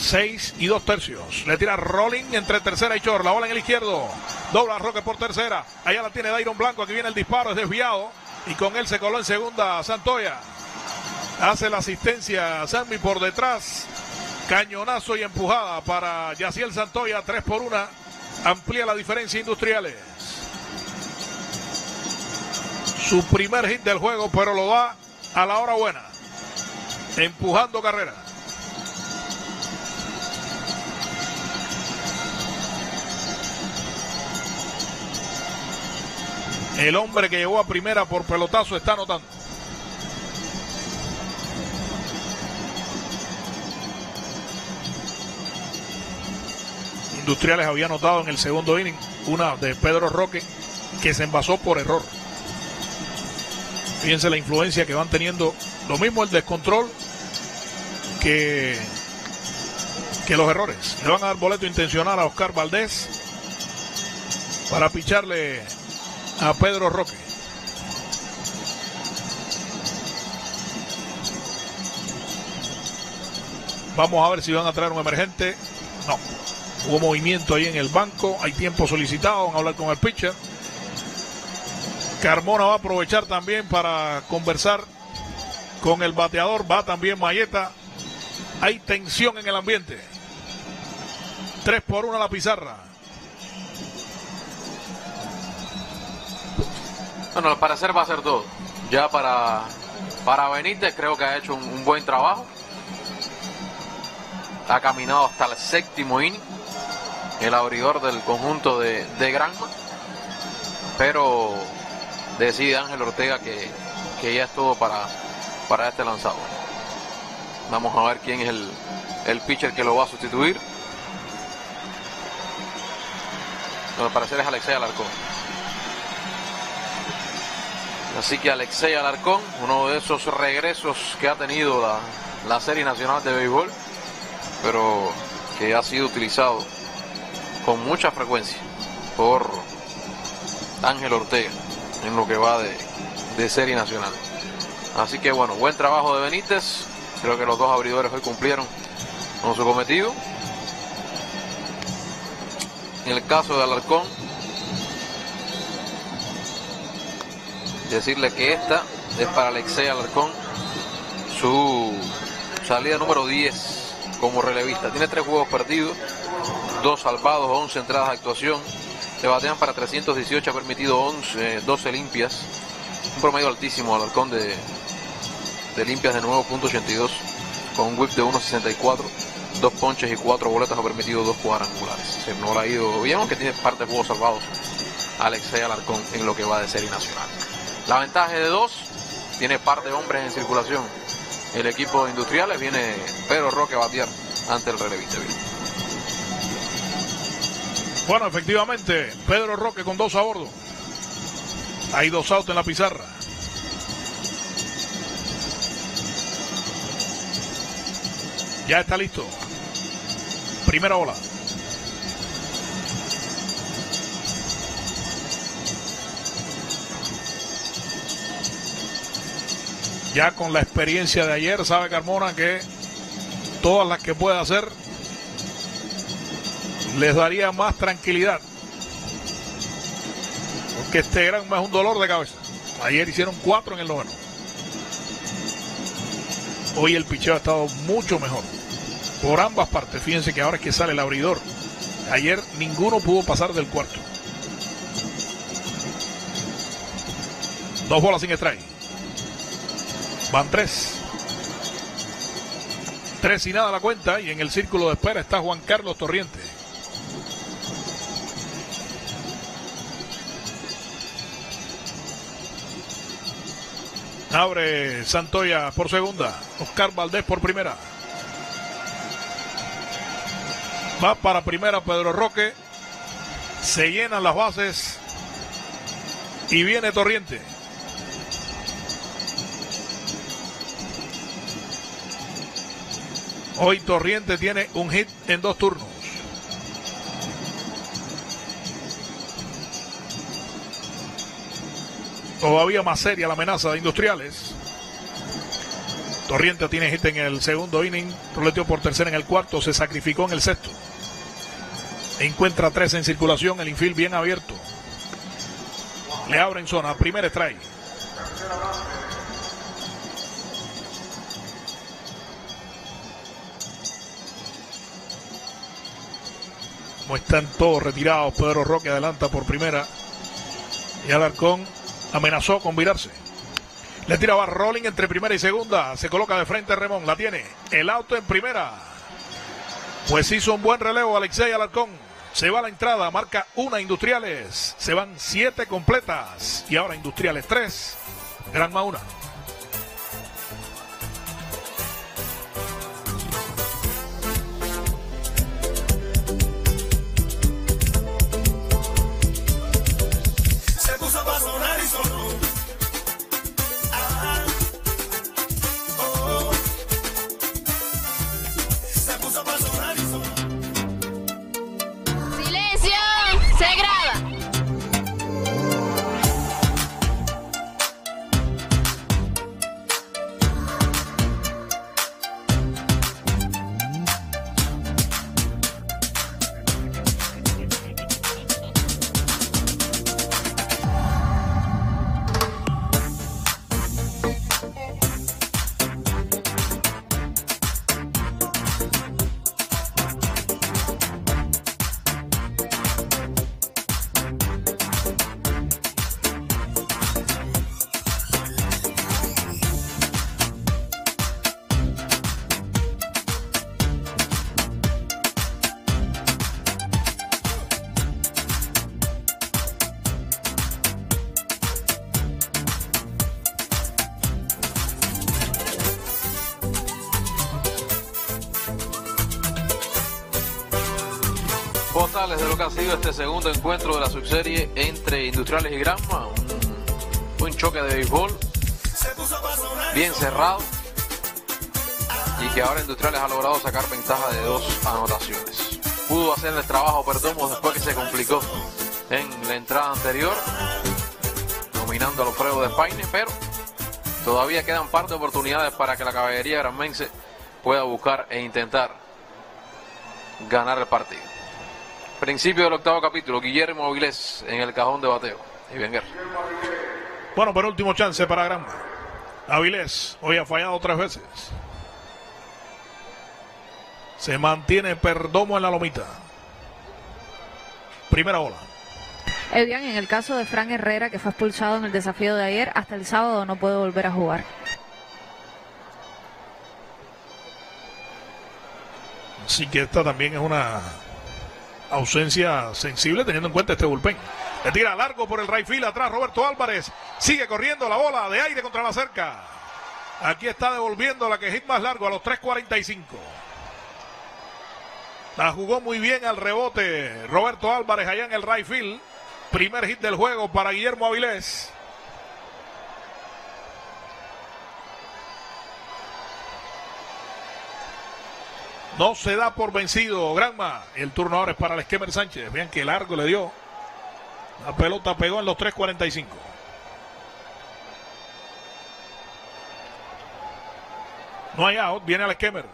6 y 2 tercios. Le tira Rolling entre tercera y short. La bola en el izquierdo. Dobla Roque por tercera. Allá la tiene Dairon Blanco. Aquí viene el disparo. Es desviado. Y con él se coló en segunda Santoya. Hace la asistencia Sammy por detrás. Cañonazo y empujada para Yaciel Santoya. 3 por 1. Amplía la diferencia industriales. Su primer hit del juego, pero lo da a la hora buena. Empujando carrera. El hombre que llegó a primera por pelotazo está anotando. Industriales había anotado en el segundo inning una de Pedro Roque que se envasó por error. Fíjense la influencia que van teniendo. Lo mismo el descontrol que, que los errores. Le van a dar boleto intencional a Oscar Valdés para picharle a Pedro Roque. Vamos a ver si van a traer un emergente. No. Hubo movimiento ahí en el banco. Hay tiempo solicitado. Van a hablar con el pitcher. Carmona va a aprovechar también para conversar con el bateador. Va también Mayeta. Hay tensión en el ambiente. 3 por 1 la pizarra. Bueno, al parecer va a ser todo. Ya para, para Benítez creo que ha hecho un, un buen trabajo. Ha caminado hasta el séptimo inning. El abridor del conjunto de, de Granma. Pero decide Ángel Ortega que, que ya es todo para, para este lanzado. Vamos a ver quién es el, el pitcher que lo va a sustituir. Al parecer es Alexei Alarcón. Así que Alexei Alarcón, uno de esos regresos que ha tenido la, la Serie Nacional de Béisbol, pero que ha sido utilizado con mucha frecuencia por Ángel Ortega en lo que va de, de Serie Nacional. Así que bueno, buen trabajo de Benítez. Creo que los dos abridores hoy cumplieron con su cometido. En el caso de Alarcón, decirle que esta es para Alexei Alarcón, su salida número 10 como relevista. Tiene tres juegos perdidos, dos salvados, 11 entradas de actuación. Le batean para 318, ha permitido 11, 12 limpias. Un promedio altísimo Alarcón de, de limpias de nuevo, punto 82, con un whip de 1.64, dos ponches y cuatro boletas ha permitido dos cuadrangulares. Se no le ha ido bien, aunque tiene parte de juegos salvados Alexei Alarcón en lo que va de serie nacional. La ventaja de dos, tiene par de hombres en circulación. El equipo de industriales viene Pedro Roque a batear ante el relevista. Bueno, efectivamente, Pedro Roque con dos a bordo. Hay dos autos en la pizarra. Ya está listo. Primera bola. Ya con la experiencia de ayer, sabe Carmona que todas las que puede hacer les daría más tranquilidad. Porque este era más un dolor de cabeza. Ayer hicieron cuatro en el noveno. Hoy el picheo ha estado mucho mejor. Por ambas partes. Fíjense que ahora es que sale el abridor. Ayer ninguno pudo pasar del cuarto. Dos bolas sin strike. Van tres. Tres y nada la cuenta. Y en el círculo de espera está Juan Carlos Torriente. Abre Santoya por segunda. Oscar Valdés por primera. Va para primera Pedro Roque. Se llenan las bases. Y viene Torriente. Hoy Torriente tiene un hit en dos turnos. Todavía más seria la amenaza de industriales. Torriente tiene hit en el segundo inning, roleteó por tercera en el cuarto, se sacrificó en el sexto. Encuentra tres en circulación, el infield bien abierto. Le abren zona, primer strike. Como están todos retirados, Pedro Roque adelanta por primera. Y Alarcón amenazó con virarse. Le tiraba Rolling entre primera y segunda. Se coloca de frente Remón. La tiene. El auto en primera. Pues hizo un buen relevo Alexei Alarcón. Se va a la entrada. Marca una Industriales. Se van siete completas. Y ahora Industriales tres. Granma una. Segundo encuentro de la subserie entre Industriales y Granma. Un choque de béisbol bien cerrado y que ahora Industriales ha logrado sacar ventaja de dos anotaciones. Pudo hacer el trabajo Perdomo después que se complicó en la entrada anterior, dominando a los Fredos de Paine, pero todavía quedan par de oportunidades para que la caballería granmense pueda buscar e intentar ganar el partido. Principio del octavo capítulo, Guillermo Avilés en el cajón de bateo. Y Wenger. Bueno, penúltimo chance para Granma. Avilés hoy ha fallado tres veces. Se mantiene Perdomo en la lomita. Primera bola. Edian, en el caso de Fran Herrera, que fue expulsado en el desafío de ayer, hasta el sábado no puede volver a jugar. Así que esta también es una ausencia sensible teniendo en cuenta este bullpen. Le tira largo por el right atrás Roberto Álvarez. Sigue corriendo la bola de aire contra la cerca. Aquí está devolviendo la que hit más largo a los 3.45. La jugó muy bien al rebote Roberto Álvarez allá en el right. Primer hit del juego para Guillermo Avilés. No se da por vencido Granma. El turno ahora es para el Esquemer Sánchez. Vean que largo le dio. La pelota pegó en los 3.45. No hay out. Viene al Esquemer.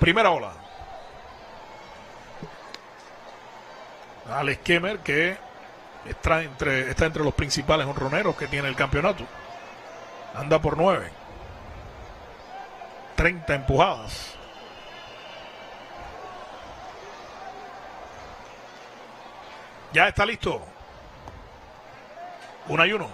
Primera ola. Alex Kemmer que está entre, los principales honroneros que tiene el campeonato. Anda por nueve. 30 empujadas. Ya está listo. Una y uno.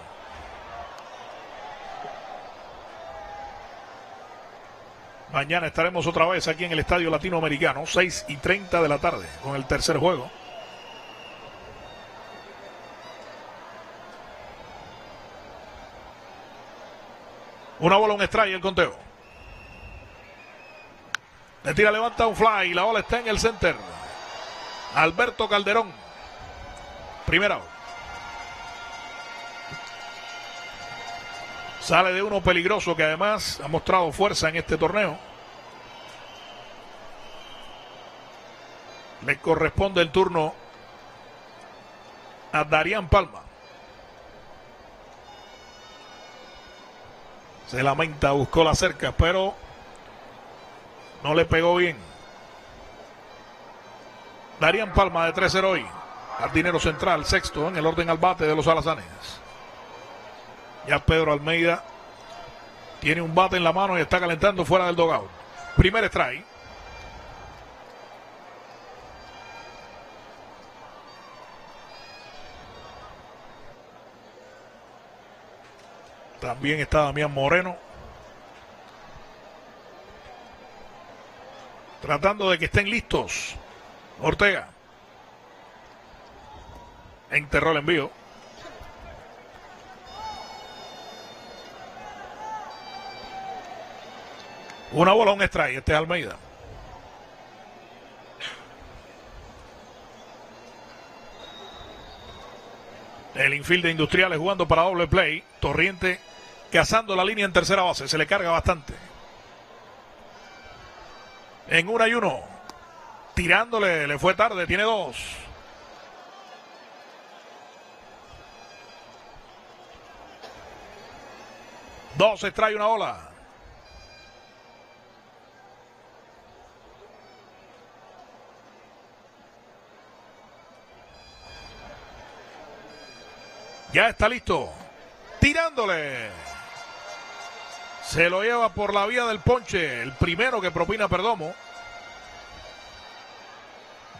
Mañana estaremos otra vez aquí en el Estadio Latinoamericano, 6 y 30 de la tarde, con el tercer juego. Una bola, un strike, el conteo. Le tira, levanta un fly la bola está en el center. Alberto Calderón. Primera. out. Sale de uno peligroso que además ha mostrado fuerza en este torneo. Le corresponde el turno a Darían Palma. Se lamenta, buscó la cerca, pero no le pegó bien. Darían Palma de 3-0 hoy. Jardinero central, sexto en el orden al bate de los alazanes. Ya Pedro Almeida tiene un bate en la mano y está calentando fuera del dogout. Primer strike. También está Damián Moreno. Tratando de que estén listos. Ortega. Enterró el envío. Una bola, un strike. Este es Almeida. El infield de Industriales jugando para doble play. Torriente cazando la línea en tercera base. Se le carga bastante. En una y uno. Tirándole, le fue tarde, tiene dos. Dos extrae una bola. Ya está listo. Tirándole. Se lo lleva por la vía del ponche. El primero que propina Perdomo.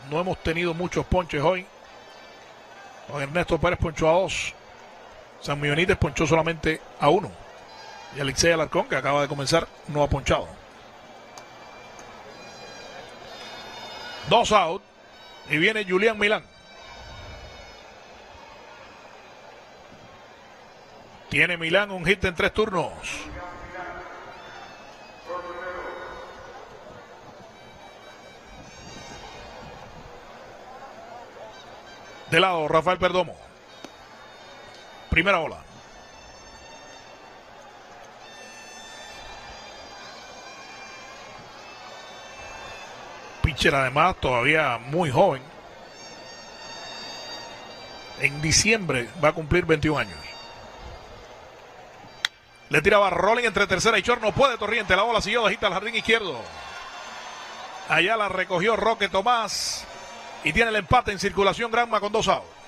No hemos tenido muchos ponches hoy. Don Ernesto Pérez ponchó a dos. San Millonites ponchó solamente a uno. Y Alexei Alarcón, que acaba de comenzar, no ha ponchado. Dos out. Y viene Julián Milán. Tiene Milán un hit en tres turnos. De lado, Rafael Perdomo. Primera ola. Pitcher además todavía muy joven. En diciembre va a cumplir 21 años. Le tiraba Rolling entre tercera y short. No puede Torriente. La bola siguió bajita al jardín izquierdo. Allá la recogió Roque Tomás. Y tiene el empate en circulación Granma con dos outs.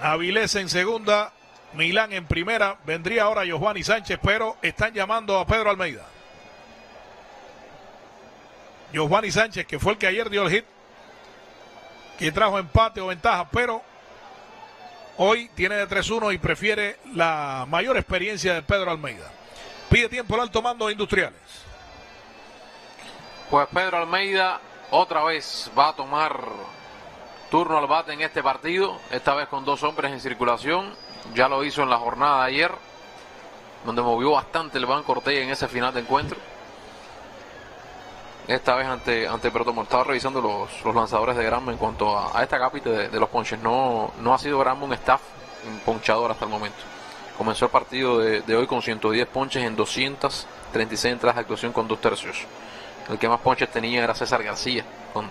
Avilés en segunda, Milán en primera. Vendría ahora Giovanni Sánchez, pero están llamando a Pedro Almeida. Giovanni Sánchez, que fue el que ayer dio el hit, que trajo empate o ventaja, pero hoy tiene de 3-1 y prefiere la mayor experiencia de Pedro Almeida. Pide tiempo el alto mando de Industriales. Pues Pedro Almeida otra vez va a tomar turno al bate en este partido, esta vez con dos hombres en circulación. Ya lo hizo en la jornada de ayer, donde movió bastante el Banco Ortega en ese final de encuentro. Esta vez ante, ante Perdomo. Estaba revisando los, los lanzadores de Granma en cuanto a, esta cápita de, los ponches. No, no ha sido Granma un staff ponchador hasta el momento. Comenzó el partido de, hoy con 110 ponches en 236 entradas de actuación con dos tercios. El que más ponches tenía era César García, con,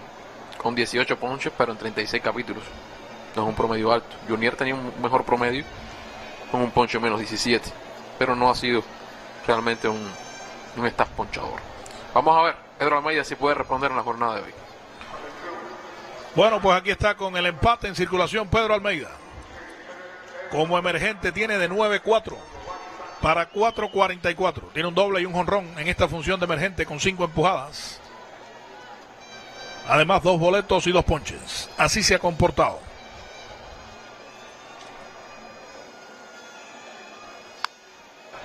con 18 ponches, pero en 36 capítulos. No es un promedio alto. Junior tenía un mejor promedio, con un ponche menos 17, pero no ha sido realmente un, un staff ponchador. Vamos a ver, Pedro Almeida, si puede responder en la jornada de hoy. Bueno, pues aquí está con el empate en circulación Pedro Almeida. Como emergente tiene de 9-4 para 4-44. Tiene un doble y un jonrón en esta función de emergente con cinco empujadas. Además, dos boletos y dos ponches. Así se ha comportado.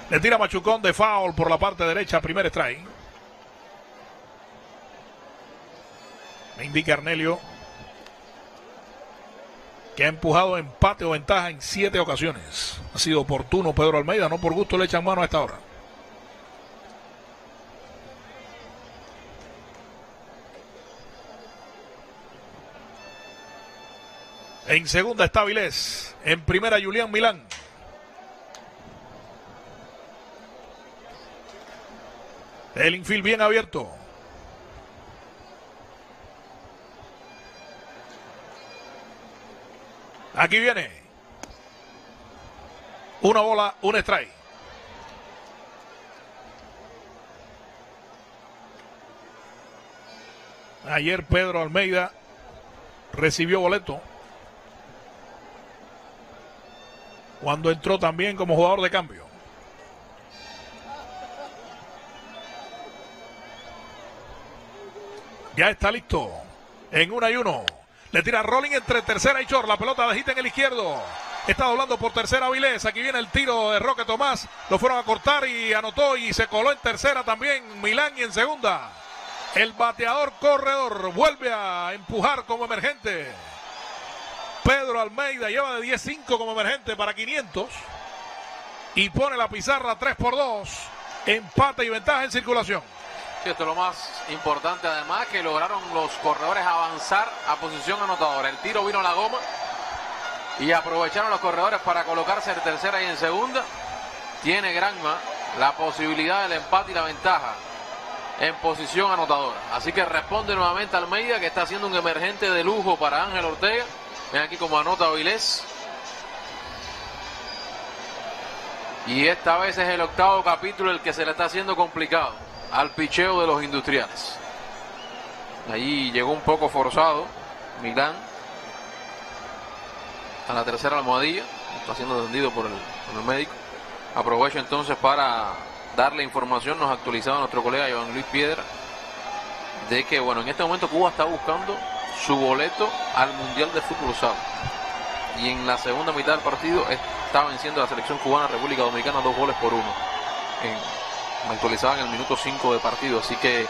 Le tira Machucón de foul por la parte derecha, primer strike. Me indica Arnelio que ha empujado empate o ventaja en siete ocasiones. Ha sido oportuno Pedro Almeida, no por gusto le echan mano a esta hora. En segunda está Vilés. En primera Julián Milán. El infield bien abierto. Aquí viene. Una bola, un strike. Ayer Pedro Almeida recibió boleto. Cuando entró también como jugador de cambio. Ya está listo. En una y uno. Le tira Rolling entre tercera y short. La pelota de hit en el izquierdo. Está doblando por tercera Avilés. Aquí viene el tiro de Roque Tomás. Lo fueron a cortar y anotó y se coló en tercera también Milán y en segunda. El bateador corredor vuelve a empujar como emergente. Pedro Almeida lleva de 10-5 como emergente para 500. Y pone la pizarra 3 por 2. Empate y ventaja en circulación. Esto es lo más importante además que lograron los corredores avanzar a posición anotadora. El tiro vino a la goma y aprovecharon los corredores para colocarse en tercera y en segunda. Tiene Granma la posibilidad del empate y la ventaja en posición anotadora. Así que responde nuevamente Almeida que está haciendo un emergente de lujo para Ángel Ortega. Ven aquí como anota Avilés. Y esta vez es el octavo capítulo el que se le está haciendo complicado al picheo de los industriales. Ahí llegó un poco forzado Milán a la tercera almohadilla. Está siendo atendido por el, médico. Aprovecho entonces para darle información. Nos ha actualizado nuestro colega Iván Luis Piedra de que, bueno, en este momento Cuba está buscando su boleto al Mundial de Fútbol Sala. Y en la segunda mitad del partido está venciendo la selección cubana República Dominicana dos goles por uno. En, me actualizaba en el minuto 5 de partido. Así que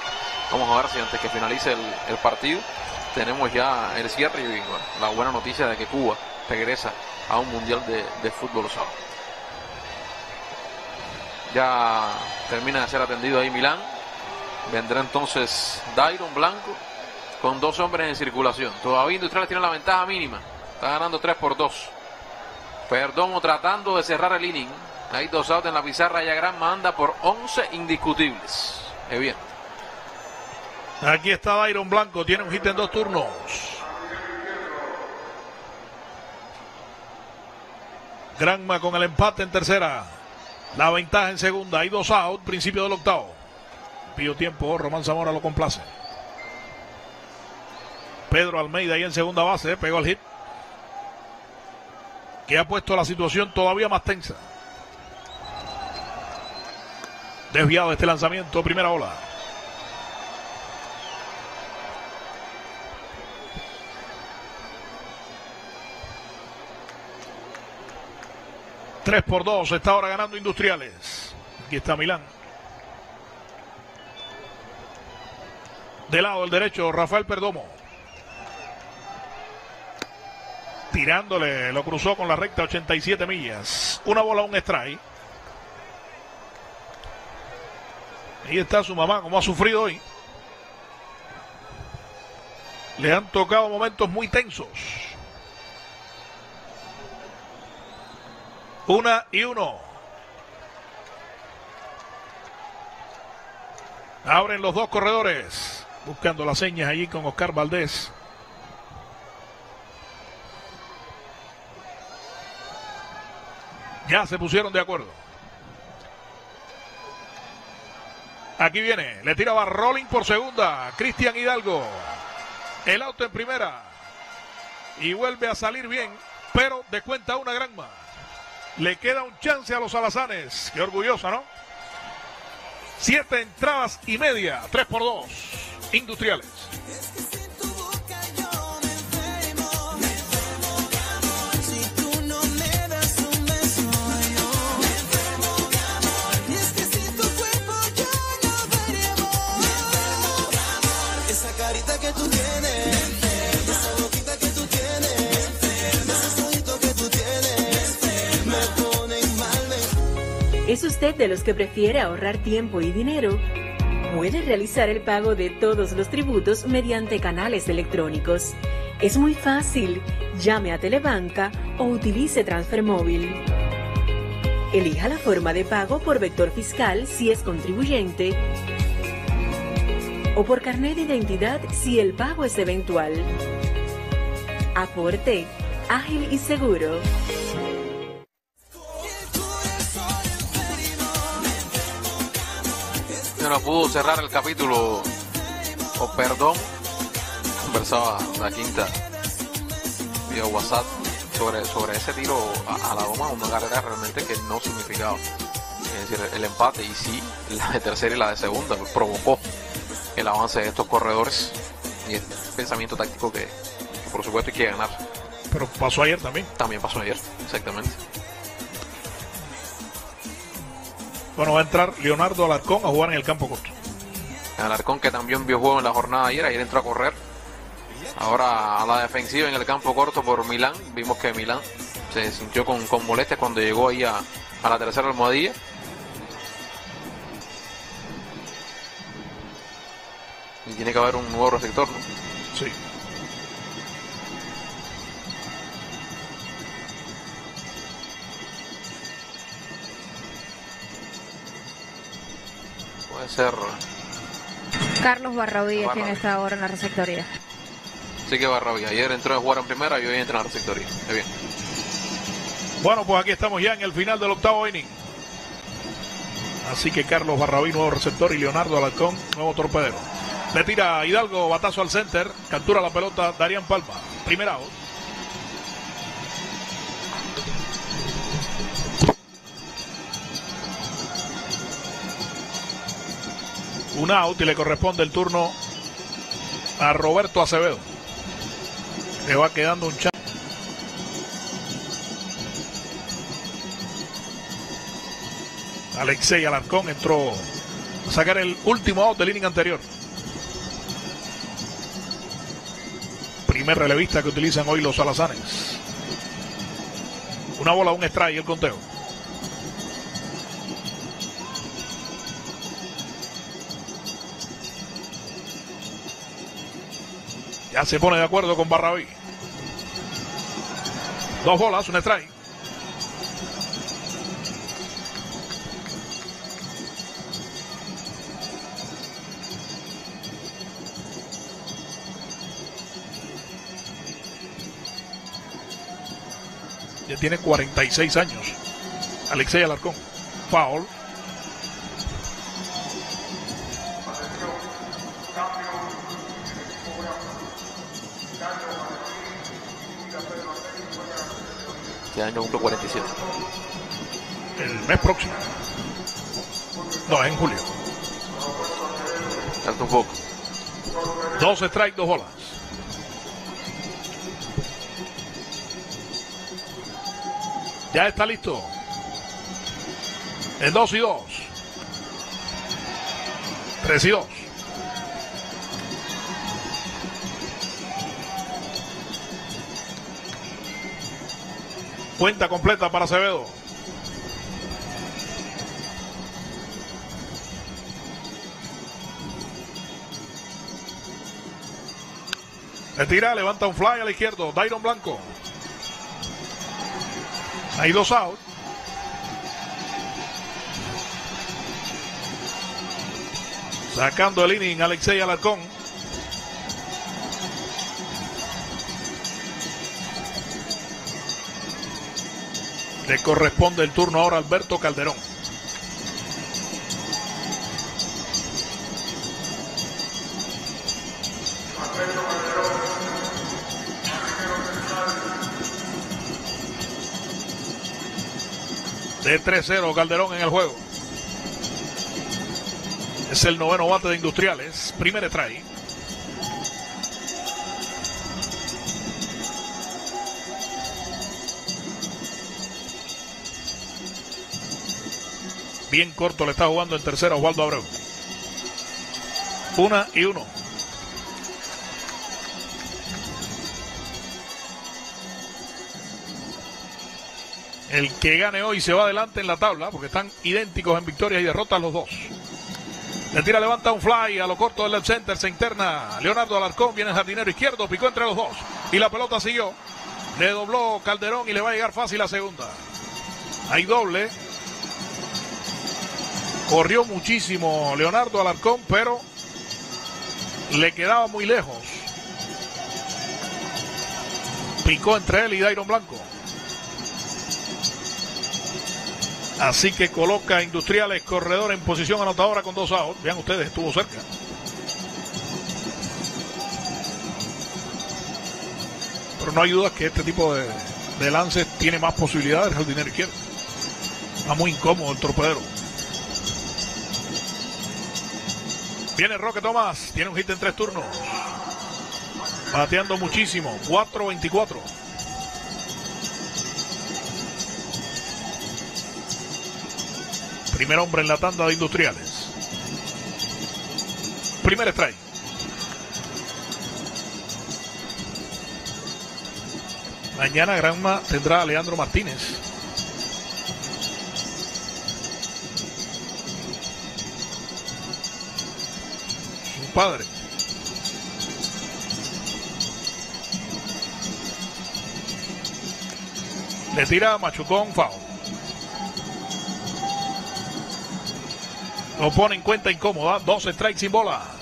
vamos a ver si antes que finalice el, partido tenemos ya el cierre y la buena noticia de que Cuba regresa a un mundial de, fútbol sala. Ya termina de ser atendido ahí Milán. Vendrá entonces Dairon Blanco con dos hombres en circulación. Todavía Industriales tiene la ventaja mínima. Está ganando 3 por 2. Perdomo tratando de cerrar el inning. Hay dos outs en la pizarra. Yagram manda por 11 indiscutibles. Es bien. Aquí está Iron Blanco, tiene un hit en dos turnos. Granma con el empate en tercera. La ventaja en segunda. Hay dos out, principio del octavo. Pido tiempo, Román Zamora lo complace. Pedro Almeida ahí en segunda base, pegó el hit. Que ha puesto la situación todavía más tensa. Desviado este lanzamiento, primera ola. Tres por dos, está ahora ganando Industriales. Aquí está Milán. De lado el derecho, Rafael Perdomo. Tirándole, lo cruzó con la recta 87 millas. Una bola, un strike. Ahí está su mamá, como ha sufrido hoy. Le han tocado momentos muy tensos. Una y uno. Abren los dos corredores. Buscando las señas allí con Oscar Valdés. Ya se pusieron de acuerdo. Aquí viene, le tiraba Rolling por segunda, Cristian Hidalgo. El auto en primera. Y vuelve a salir bien, pero de cuenta una granma. Le queda un chance a los alazanes. Qué orgullosa, ¿no? Siete entradas y media, tres por dos. Industriales. ¿Es usted de los que prefiere ahorrar tiempo y dinero? Puede realizar el pago de todos los tributos mediante canales electrónicos. Es muy fácil. Llame a Telebanca o utilice Transfer Móvil. Elija la forma de pago por vector fiscal si es contribuyente o por carnet de identidad si el pago es eventual. Aporte, ágil y seguro. No pudo cerrar el capítulo. O perdón. Conversaba la quinta vía WhatsApp sobre, sobre ese tiro a, a la goma, una carrera realmente que no significaba. Es decir, el empate y sí, la de tercera y la de segunda provocó el avance de estos corredores y el pensamiento táctico que, que por supuesto hay que ganar. Pero pasó ayer también. También pasó ayer, exactamente. Bueno, va a entrar Leonardo Alarcón a jugar en el campo corto. Alarcón que también vio juego en la jornada de ayer, ayer entró a correr. Ahora a la defensiva en el campo corto por Milán. Vimos que Milán se sintió con, con molestias cuando llegó ahí a, a la tercera almohadilla. Y tiene que haber un nuevo receptor, ¿no? Sí. Ser. Carlos Barraudí es quien está ahora en la receptoría. Sí que Barrabi. Ayer entró a jugar en primera y hoy entra en la receptoría. Qué bien. Bueno, pues aquí estamos ya en el final del octavo inning. Así que Carlos Barrabí, nuevo receptor, y Leonardo Alarcón, nuevo torpedero. Le tira Hidalgo, batazo al center, captura la pelota Darían Palma. Primera out. Un out y le corresponde el turno a Roberto Acevedo. Le va quedando un chance. Alexei Alarcón entró a sacar el último out del inning anterior. primer relevista que utilizan hoy los alazanes. Una bola, un strike el conteo. Ya se pone de acuerdo con Barrabí. Dos bolas, un strike. Ya tiene 46 años. Alexei Alarcón. Foul. Este año cumple 47. El mes próximo. No, en julio. Falta un poco. Dos strikes, dos bolas. Ya está listo. En dos y dos. Tres y dos. Cuenta completa para Acevedo. Le tira, levanta un fly a la izquierda. Dairon Blanco. Hay dos out. Sacando el inning Alexei Alarcón. Le corresponde el turno ahora a Alberto Calderón. De 3-0 Calderón en el juego. Es el noveno bate de Industriales. Primer strike. Bien corto le está jugando en tercera Osvaldo Abreu. Una y uno. El que gane hoy se va adelante en la tabla porque están idénticos en victorias y derrotas los dos. Le tira, levanta un fly a lo corto del left center, se interna. Leonardo Alarcón viene el jardinero izquierdo, picó entre los dos. Y la pelota siguió. Le dobló Calderón y le va a llegar fácil la segunda. Hay doble. Corrió muchísimo Leonardo Alarcón, pero le quedaba muy lejos. Picó entre él y Dairon Blanco. Así que coloca Industriales Corredor en posición anotadora con dos outs. Vean ustedes, estuvo cerca. Pero no hay duda que este tipo de, de lances tiene más posibilidades al dinero izquierdo. Está muy incómodo el torpedero. Viene Roque Tomás, tiene un hit en tres turnos. Bateando muchísimo, 4-24. Primer hombre en la tanda de industriales. Primer strike. Mañana Granma tendrá a Leandro Martínez. Su padre. Le tira a Machucón foul. Lo pone en cuenta incómoda. Dos strikes sin bolas.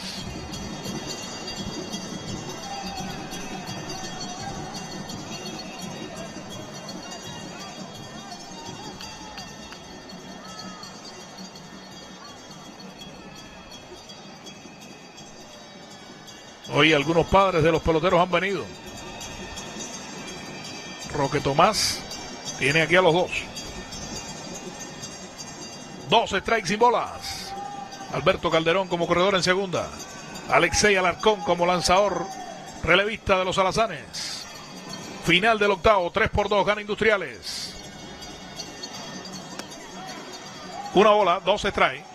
Hoy algunos padres de los peloteros han venido. Roque Tomás tiene aquí a los dos. Dos strikes sin bolas. Alberto Calderón como corredor en segunda. Alexei Alarcón como lanzador relevista de los alazanes. Final del octavo, 3 por 2, gana Industriales. Una bola, dos strikes.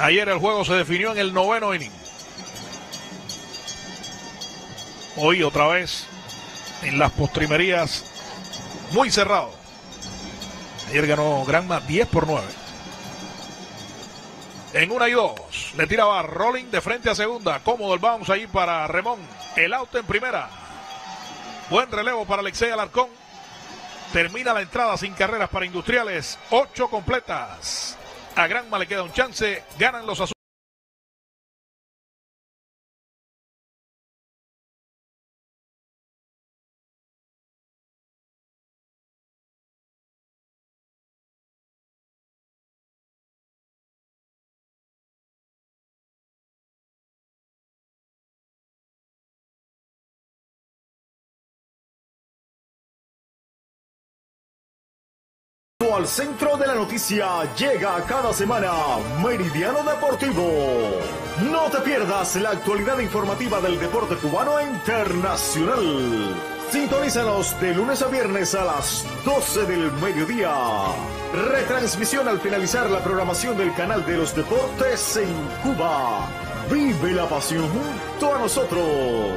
Ayer el juego se definió en el noveno inning. Hoy otra vez en las postrimerías muy cerrado. Ayer ganó Granma 10 por 9. En una y dos. Le tiraba Rolling de frente a segunda. Cómodo el bounce ahí para Remón. El auto en primera. Buen relevo para Alexei Alarcón. Termina la entrada sin carreras para Industriales. Ocho completas. A Granma le queda un chance. Ganan los azules. Al centro de la noticia llega cada semana Meridiano Deportivo. No te pierdas la actualidad informativa del deporte cubano e internacional. Sintonízanos de lunes a viernes a las 12 del mediodía. Retransmisión al finalizar la programación del canal de los deportes en Cuba. Vive la pasión junto a nosotros.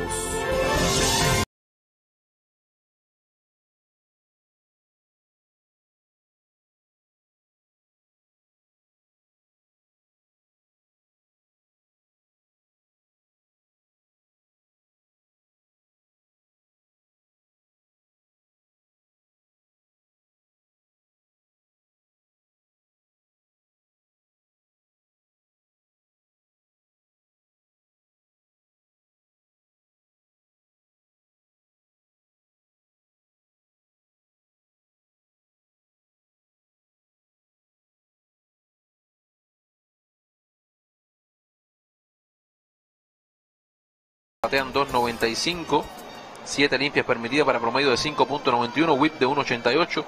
Batean 2.95, 7 limpias permitidas para promedio de 5.91, whip de 1.88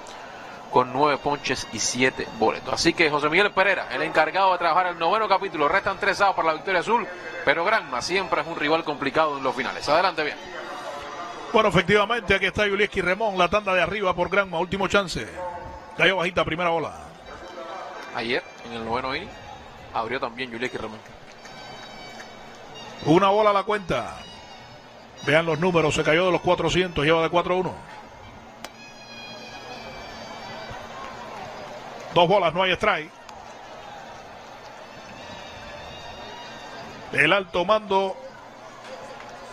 con 9 ponches y 7 boletos. Así que José Miguel Pereira, el encargado de trabajar el noveno capítulo, restan 3 outs para la victoria azul, pero Granma siempre es un rival complicado en los finales. Adelante bien. Bueno, efectivamente, aquí está Yulieski Remón, la tanda de arriba por Granma, último chance. Cayó bajita, primera bola. Ayer, en el noveno inning, abrió también Yulieki Ramón. Una bola a la cuenta. Vean los números, se cayó de los 400, lleva de 4-1. Dos bolas, no hay strike. El alto mando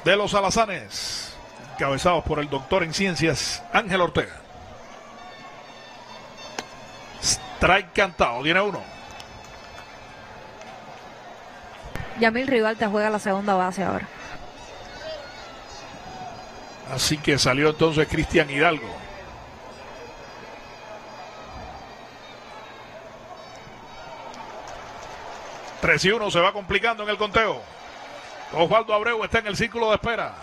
de los alazanes, encabezados por el doctor en ciencias Ángel Ortega. Strike cantado, tiene uno. Yamil Rival te juega la segunda base ahora. Así que salió entonces Cristian Hidalgo. Tres y uno se va complicando en el conteo. Osvaldo Abreu está en el círculo de espera.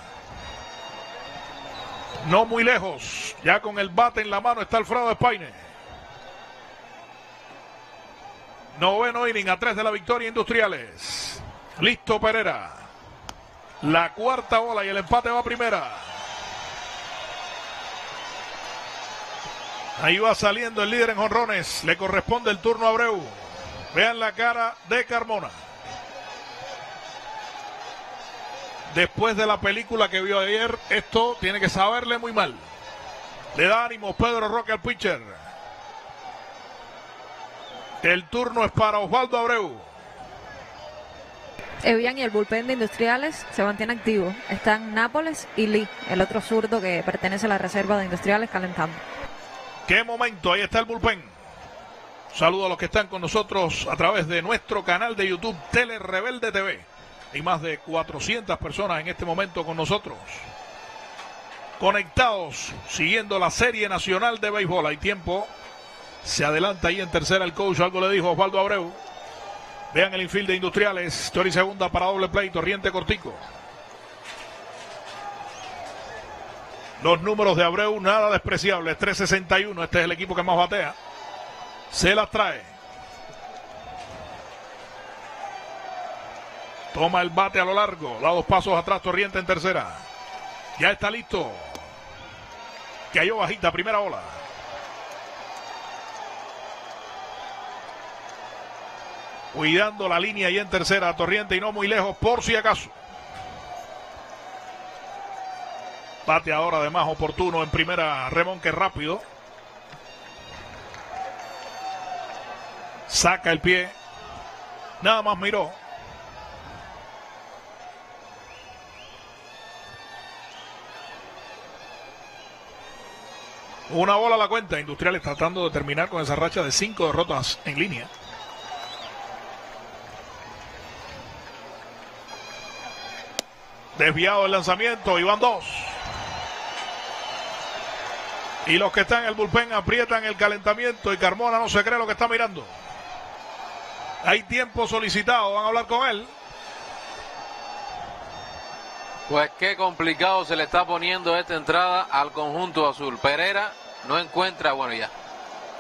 No muy lejos. Ya con el bate en la mano está Alfredo Espaine. Noveno inning a tres de la victoria Industriales. Listo Pereira. La cuarta bola y el empate va a primera. Ahí va saliendo el líder en jonrones. Le corresponde el turno a Abreu. Vean la cara de Carmona. Después de la película que vio ayer, esto tiene que saberle muy mal. Le da ánimo Pedro Roque al pitcher. El turno es para Osvaldo Abreu. Evian y el bullpen de Industriales se mantiene activo. Están Nápoles y Lee, el otro zurdo que pertenece a la reserva de Industriales, calentando. Qué momento, ahí está el bullpen. Saludo a los que están con nosotros a través de nuestro canal de YouTube Tele Rebelde TV. Hay más de 400 personas en este momento con nosotros. Conectados, siguiendo la serie nacional de béisbol. Hay tiempo. Se adelanta ahí en tercera el coach. Algo le dijo Osvaldo Abreu. Vean el infield de Industriales. Tori segunda para doble play. Torriente cortico. Los números de Abreu nada despreciables. 361. Este es el equipo que más batea. Se las trae. Toma el bate a lo largo. Da dos pasos atrás. Torriente en tercera. Ya está listo. Cayó bajita. Primera ola. Cuidando la línea y en tercera, Torriente y no muy lejos, por si acaso. Bate ahora de más oportuno en primera, Remón que rápido. Saca el pie. Nada más miró. Una bola a la cuenta. Industriales tratando de terminar con esa racha de cinco derrotas en línea. Desviado el lanzamiento y van dos. Y los que están en el bullpen aprietan el calentamiento y Carmona no se cree lo que está mirando. Hay tiempo solicitado, van a hablar con él. Pues qué complicado se le está poniendo esta entrada al conjunto azul. Pereira no encuentra, bueno ya,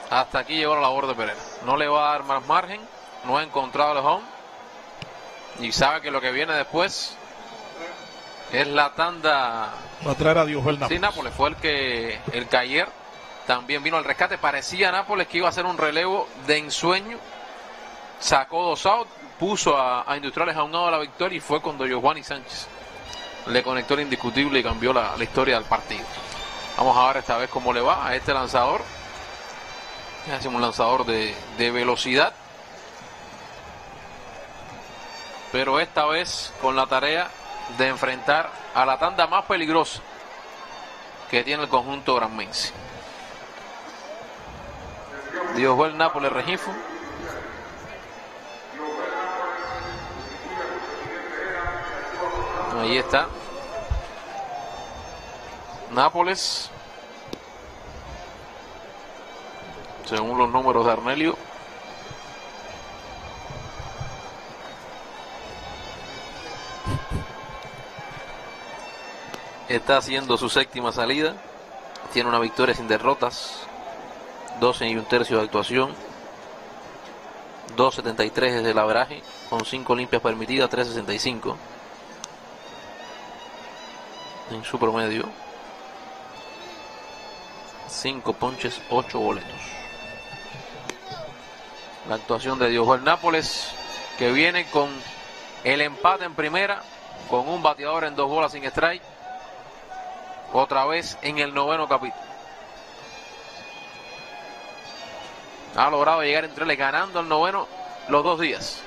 hasta aquí llegó la labor de Pereira. No le va a dar más margen, no ha encontrado el home y sabe que lo que viene después es la tanda. Va a traer a Dios Nápoles. Sí, Nápoles fue el que, el que ayer también vino al rescate. Parecía Nápoles que iba a hacer un relevo de ensueño. Sacó dos outs, puso a, a Industriales a un lado de la victoria y fue cuando Giovanni Sánchez le conectó el indiscutible y cambió la, la historia del partido. Vamos a ver esta vez cómo le va a este lanzador. Es un lanzador de, de velocidad. Pero esta vez con la tarea de enfrentar a la tanda más peligrosa que tiene el conjunto granmense. Dios el Nápoles Regifo. Ahí está. Nápoles. Según los números de Arnelio. Está haciendo su séptima salida. Tiene una victoria sin derrotas. 12 y un tercio de actuación. 2.73 es el averaje. Con 5 limpias permitidas, 3.65 en su promedio. 5 ponches, 8 boletos. La actuación de Diogo Nápoles, que viene con el empate en primera, con un bateador en dos bolas sin strike. Otra vez en el noveno capítulo. Ha logrado llegar entre les ganando el noveno los dos días.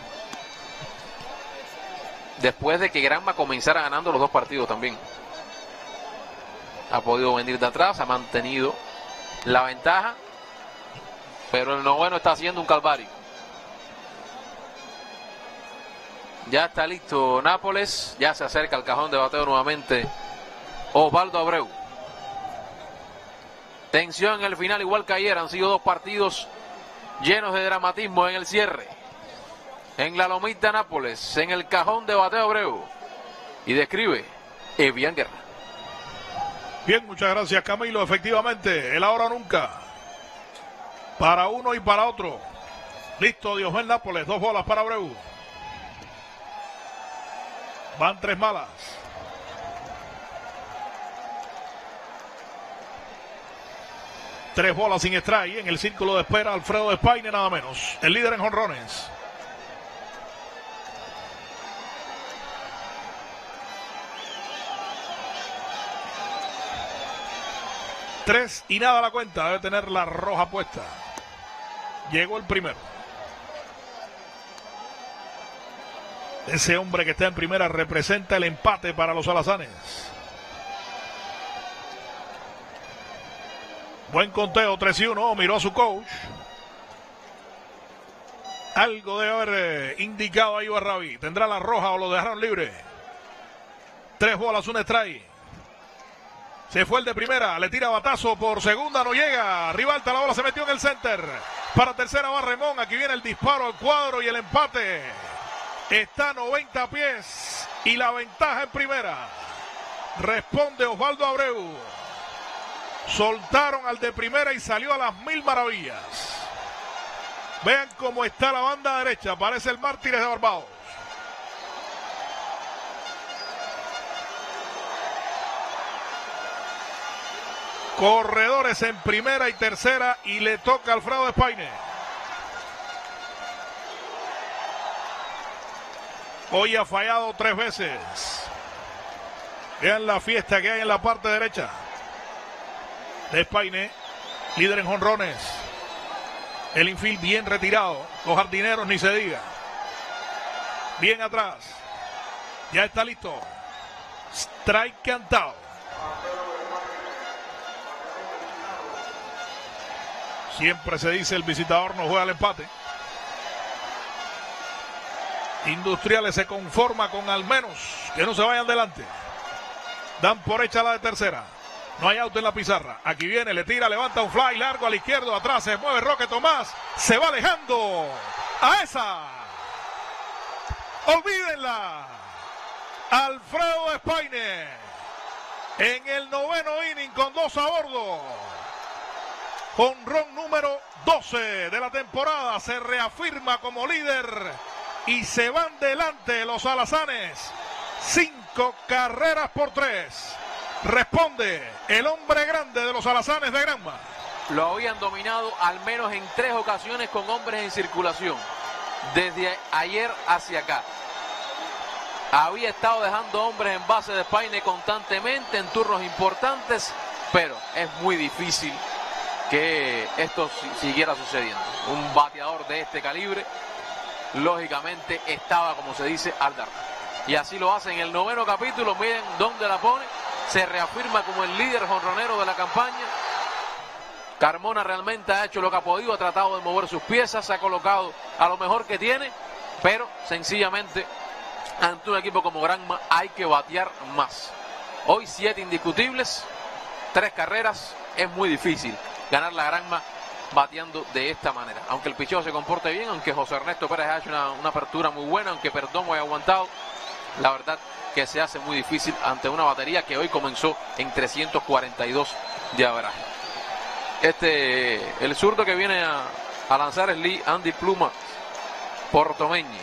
Después de que Granma comenzara ganando los dos partidos también ha podido venir de atrás, ha mantenido la ventaja, pero el noveno está haciendo un calvario. Ya está listo Nápoles, ya se acerca al cajón de bateo nuevamente Osvaldo Abreu. Tensión en el final, igual que ayer, han sido dos partidos llenos de dramatismo en el cierre. En la lomita Nápoles, en el cajón de bateo Abreu. Y describe Evian Guerra. Bien, muchas gracias Camilo. Efectivamente, el ahora nunca. Para uno y para otro. Listo, Dios Nápoles. Dos bolas para Abreu. Van tres malas. Tres bolas sin strike en el círculo de espera. Alfredo Espaine, nada menos. El líder en jonrones. Tres y nada la cuenta. Debe tener la roja puesta. Llegó el primero. Ese hombre que está en primera representa el empate para los alazanes. Buen conteo, 3 y 1. Miró a su coach. Algo debe haber eh, indicado ahí Barrabi. ¿Tendrá la roja o lo dejaron libre? Tres bolas, un strike. Se fue el de primera, le tira batazo por segunda, no llega. Rivalta, la bola se metió en el center. Para tercera va Remón. Aquí viene el disparo al cuadro y el empate. Está a 90 pies y la ventaja en primera. Responde Osvaldo Abreu. Soltaron al de primera y salió a las mil maravillas. Vean cómo está la banda derecha. Parece el Mártires de Barbados. Corredores en primera y tercera y le toca a Alfredo Espaine. Hoy ha fallado tres veces. Vean la fiesta que hay en la parte derecha. De Espaine, líder en jonrones. El infield bien retirado. Los jardineros ni se diga. Bien atrás. Ya está listo. Strike cantado. Siempre se dice el visitador no juega al empate. Industriales se conforma con al menos que no se vayan delante. Dan por hecha la de tercera. No hay auto en la pizarra. Aquí viene, le tira, levanta un fly largo al izquierdo, atrás se mueve Roque Tomás. Se va dejando a esa. Olvídenla. Alfredo Espaine en el noveno inning con dos a bordo. Honrón número 12 de la temporada. Se reafirma como líder y se van delante los alazanes. Cinco carreras por tres. Responde el hombre grande de los alazanes de Granma. Lo habían dominado al menos en tres ocasiones con hombres en circulación. Desde ayer hacia acá. Había estado dejando hombres en base de Paine constantemente en turnos importantes, pero es muy difícil que esto si- siguiera sucediendo. Un bateador de este calibre, lógicamente, estaba, como se dice, al dar. Y así lo hace en el noveno capítulo. Miren dónde la pone. Se reafirma como el líder jonronero de la campaña. Carmona realmente ha hecho lo que ha podido, ha tratado de mover sus piezas, se ha colocado a lo mejor que tiene, pero sencillamente ante un equipo como Granma hay que batear más. Hoy siete indiscutibles, tres carreras, es muy difícil ganar la Granma bateando de esta manera. Aunque el picheo se comporte bien, aunque José Ernesto Pérez ha hecho una, una apertura muy buena, aunque Perdomo haya aguantado, la verdad que se hace muy difícil ante una batería que hoy comenzó en 342 de average. Este, el zurdo que viene a, a lanzar es Lee Andy Pluma Portomeñi.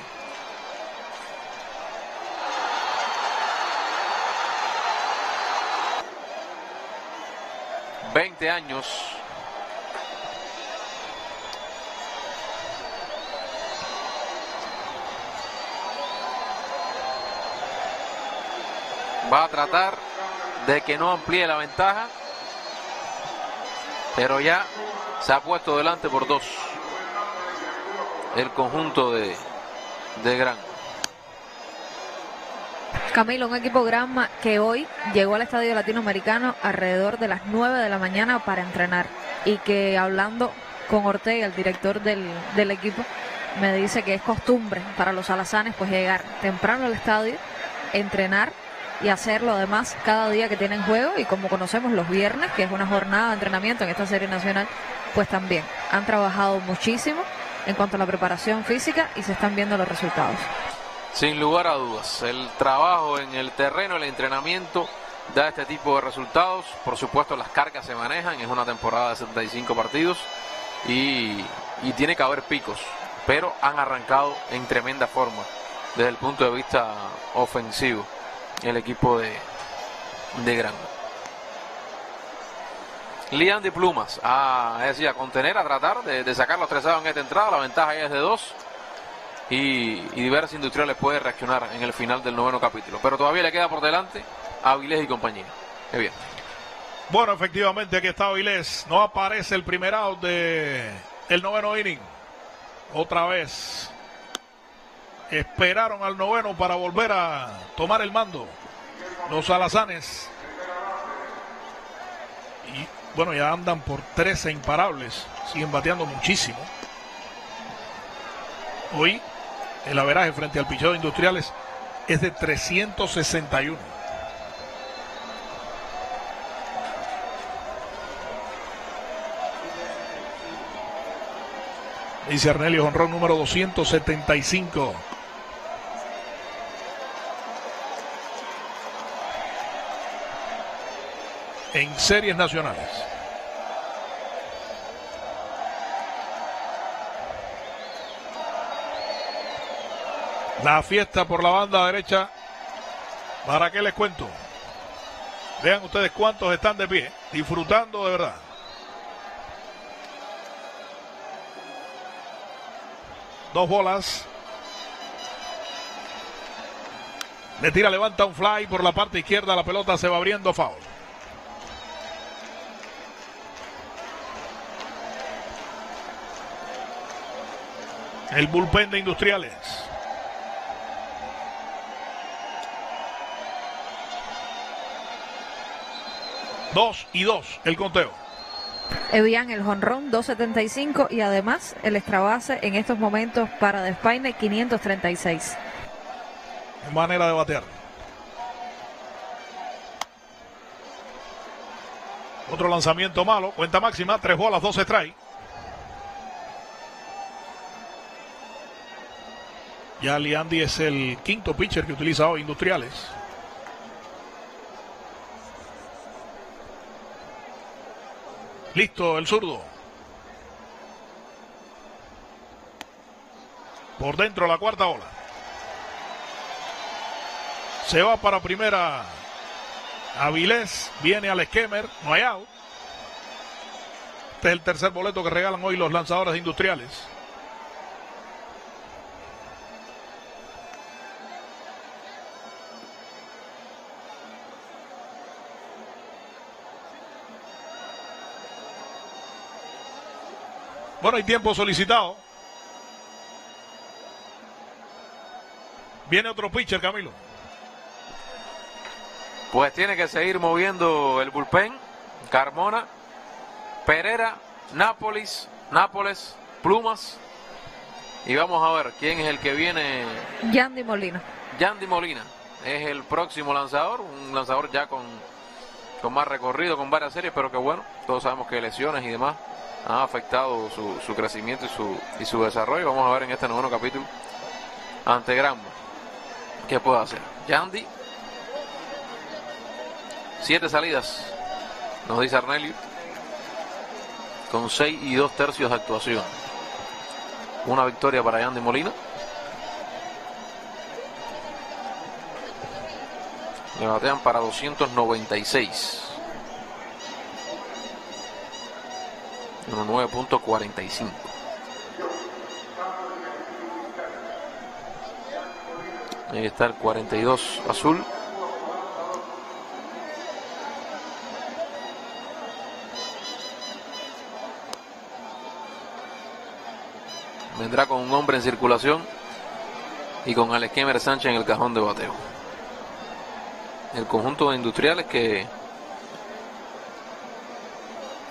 Veinte años. Va a tratar de que no amplíe la ventaja pero ya se ha puesto delante por dos el conjunto de, de Gran. Camilo, un equipo Granma que hoy llegó al Estadio Latinoamericano alrededor de las 9 de la mañana para entrenar y que hablando con Ortega, el director del, del equipo, me dice que es costumbre para los alazanes pues llegar temprano al estadio, entrenar y hacerlo además cada día que tienen juego y como conocemos los viernes, que es una jornada de entrenamiento en esta serie nacional, pues también han trabajado muchísimo en cuanto a la preparación física y se están viendo los resultados. Sin lugar a dudas, el trabajo en el terreno, el entrenamiento da este tipo de resultados. Por supuesto, las cargas se manejan, es una temporada de 75 partidos y, y tiene que haber picos, pero han arrancado en tremenda forma desde el punto de vista ofensivo el equipo de, de Granma. Lian de Plumas, a, es decir, a contener, a tratar de, sacar los tres en esta entrada, la ventaja ya es de dos y, y diversas industriales puede reaccionar en el final del noveno capítulo, pero todavía le queda por delante a Avilés y compañía. Qué bien. Bueno, efectivamente, aquí está Avilés. No aparece el primer out de el noveno inning. Otra vez. Esperaron al noveno para volver a tomar el mando. Los alazanes. Y bueno, ya andan por 13 imparables. Siguen bateando muchísimo. Hoy el averaje frente al picheo de industriales es de 361. Dice Arnelio Honrón número 275. En series nacionales. La fiesta por la banda derecha. ¿Para qué les cuento? Vean ustedes cuántos están de pie, disfrutando de verdad. Dos bolas. Le tira, levanta un fly por la parte izquierda. La pelota se va abriendo foul. El bullpen de Industriales. Dos y dos el conteo. Evian el jonrón 275 y además el extra base en estos momentos para Despaine 536. Manera de batear. Otro lanzamiento malo. Cuenta máxima. Tres bolas, dos strike. Ya Liandi es el quinto pitcher que utiliza hoy Industriales. Listo el zurdo. Por dentro la cuarta ola. Se va para primera Avilés. Viene al esquemer. No hay out. Este es el tercer boleto que regalan hoy los lanzadores industriales. Bueno, hay tiempo solicitado. Viene otro pitcher, Camilo. Pues tiene que seguir moviendo el bullpen. Carmona, Pereira, Nápoles, Nápoles, Plumas. Y vamos a ver quién es el que viene. Yandy Molina. Yandy Molina es el próximo lanzador, un lanzador ya con, más recorrido, con varias series, pero que bueno, todos sabemos que lesiones y demás han afectado su, su crecimiento y su, y su desarrollo. Vamos a ver en este noveno capítulo ante Granma qué puede hacer. Yandy, siete salidas, nos dice Arnelio, con seis y dos tercios de actuación. Una victoria para Yandy Molina. Le batean para 296. 9.45. Ahí está el 42 azul. Vendrá con un hombre en circulación y con Alex Sánchez en el cajón de bateo. El conjunto de industriales que,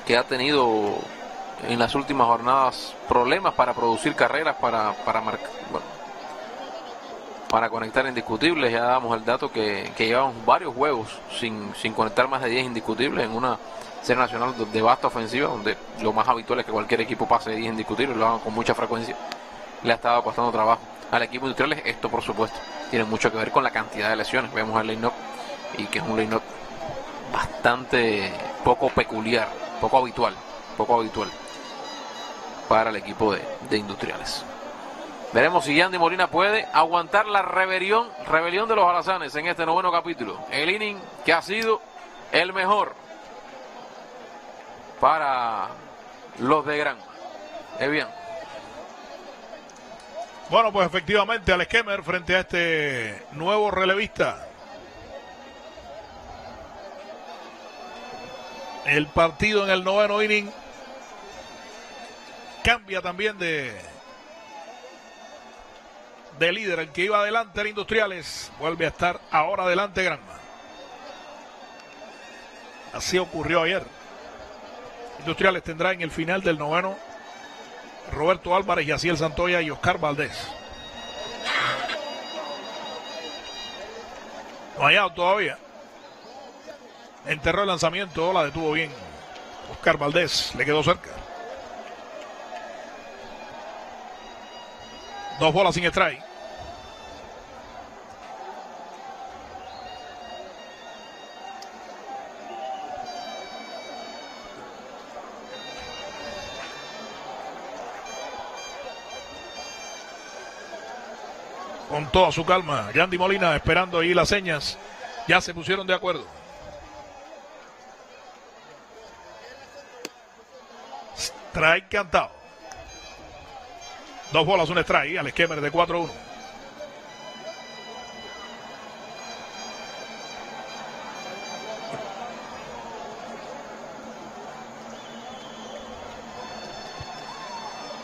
que ha tenido en las últimas jornadas problemas para producir carreras, para, para marcar, bueno, para conectar indiscutibles. Ya damos el dato que, que llevamos varios juegos sin, sin conectar más de 10 indiscutibles en una serie nacional de- vasta ofensiva, donde lo más habitual es que cualquier equipo pase de 10 indiscutibles, lo hagan con mucha frecuencia. Le ha estado costando trabajo al equipo industrial. Esto, por supuesto, tiene mucho que ver con la cantidad de lesiones. Vemos el line-up y que es un line-up bastante poco peculiar, poco habitual, poco habitual para el equipo de, de industriales. Veremos si Yandy Molina puede aguantar la rebelión, rebelión de los alazanes en este noveno capítulo. El inning que ha sido el mejor para los de Gran. Es bien. Bueno, pues efectivamente al esquemer frente a este nuevo relevista. El partido en el noveno inning cambia también de, de líder. El que iba adelante era Industriales vuelve a estar ahora adelante Granma. Así ocurrió ayer. Industriales tendrá en el final del noveno Roberto Álvarez, Yaciel Santoya y Oscar Valdés. No hay todavía. Enterró el lanzamiento, la detuvo bien. Oscar Valdés le quedó cerca. Dos bolas sin strike. con toda su calma. Yandy Molina esperando ahí las señas. Ya se pusieron de acuerdo. strike cantado. Dos bolas, un strike. Al esquema de 4-1.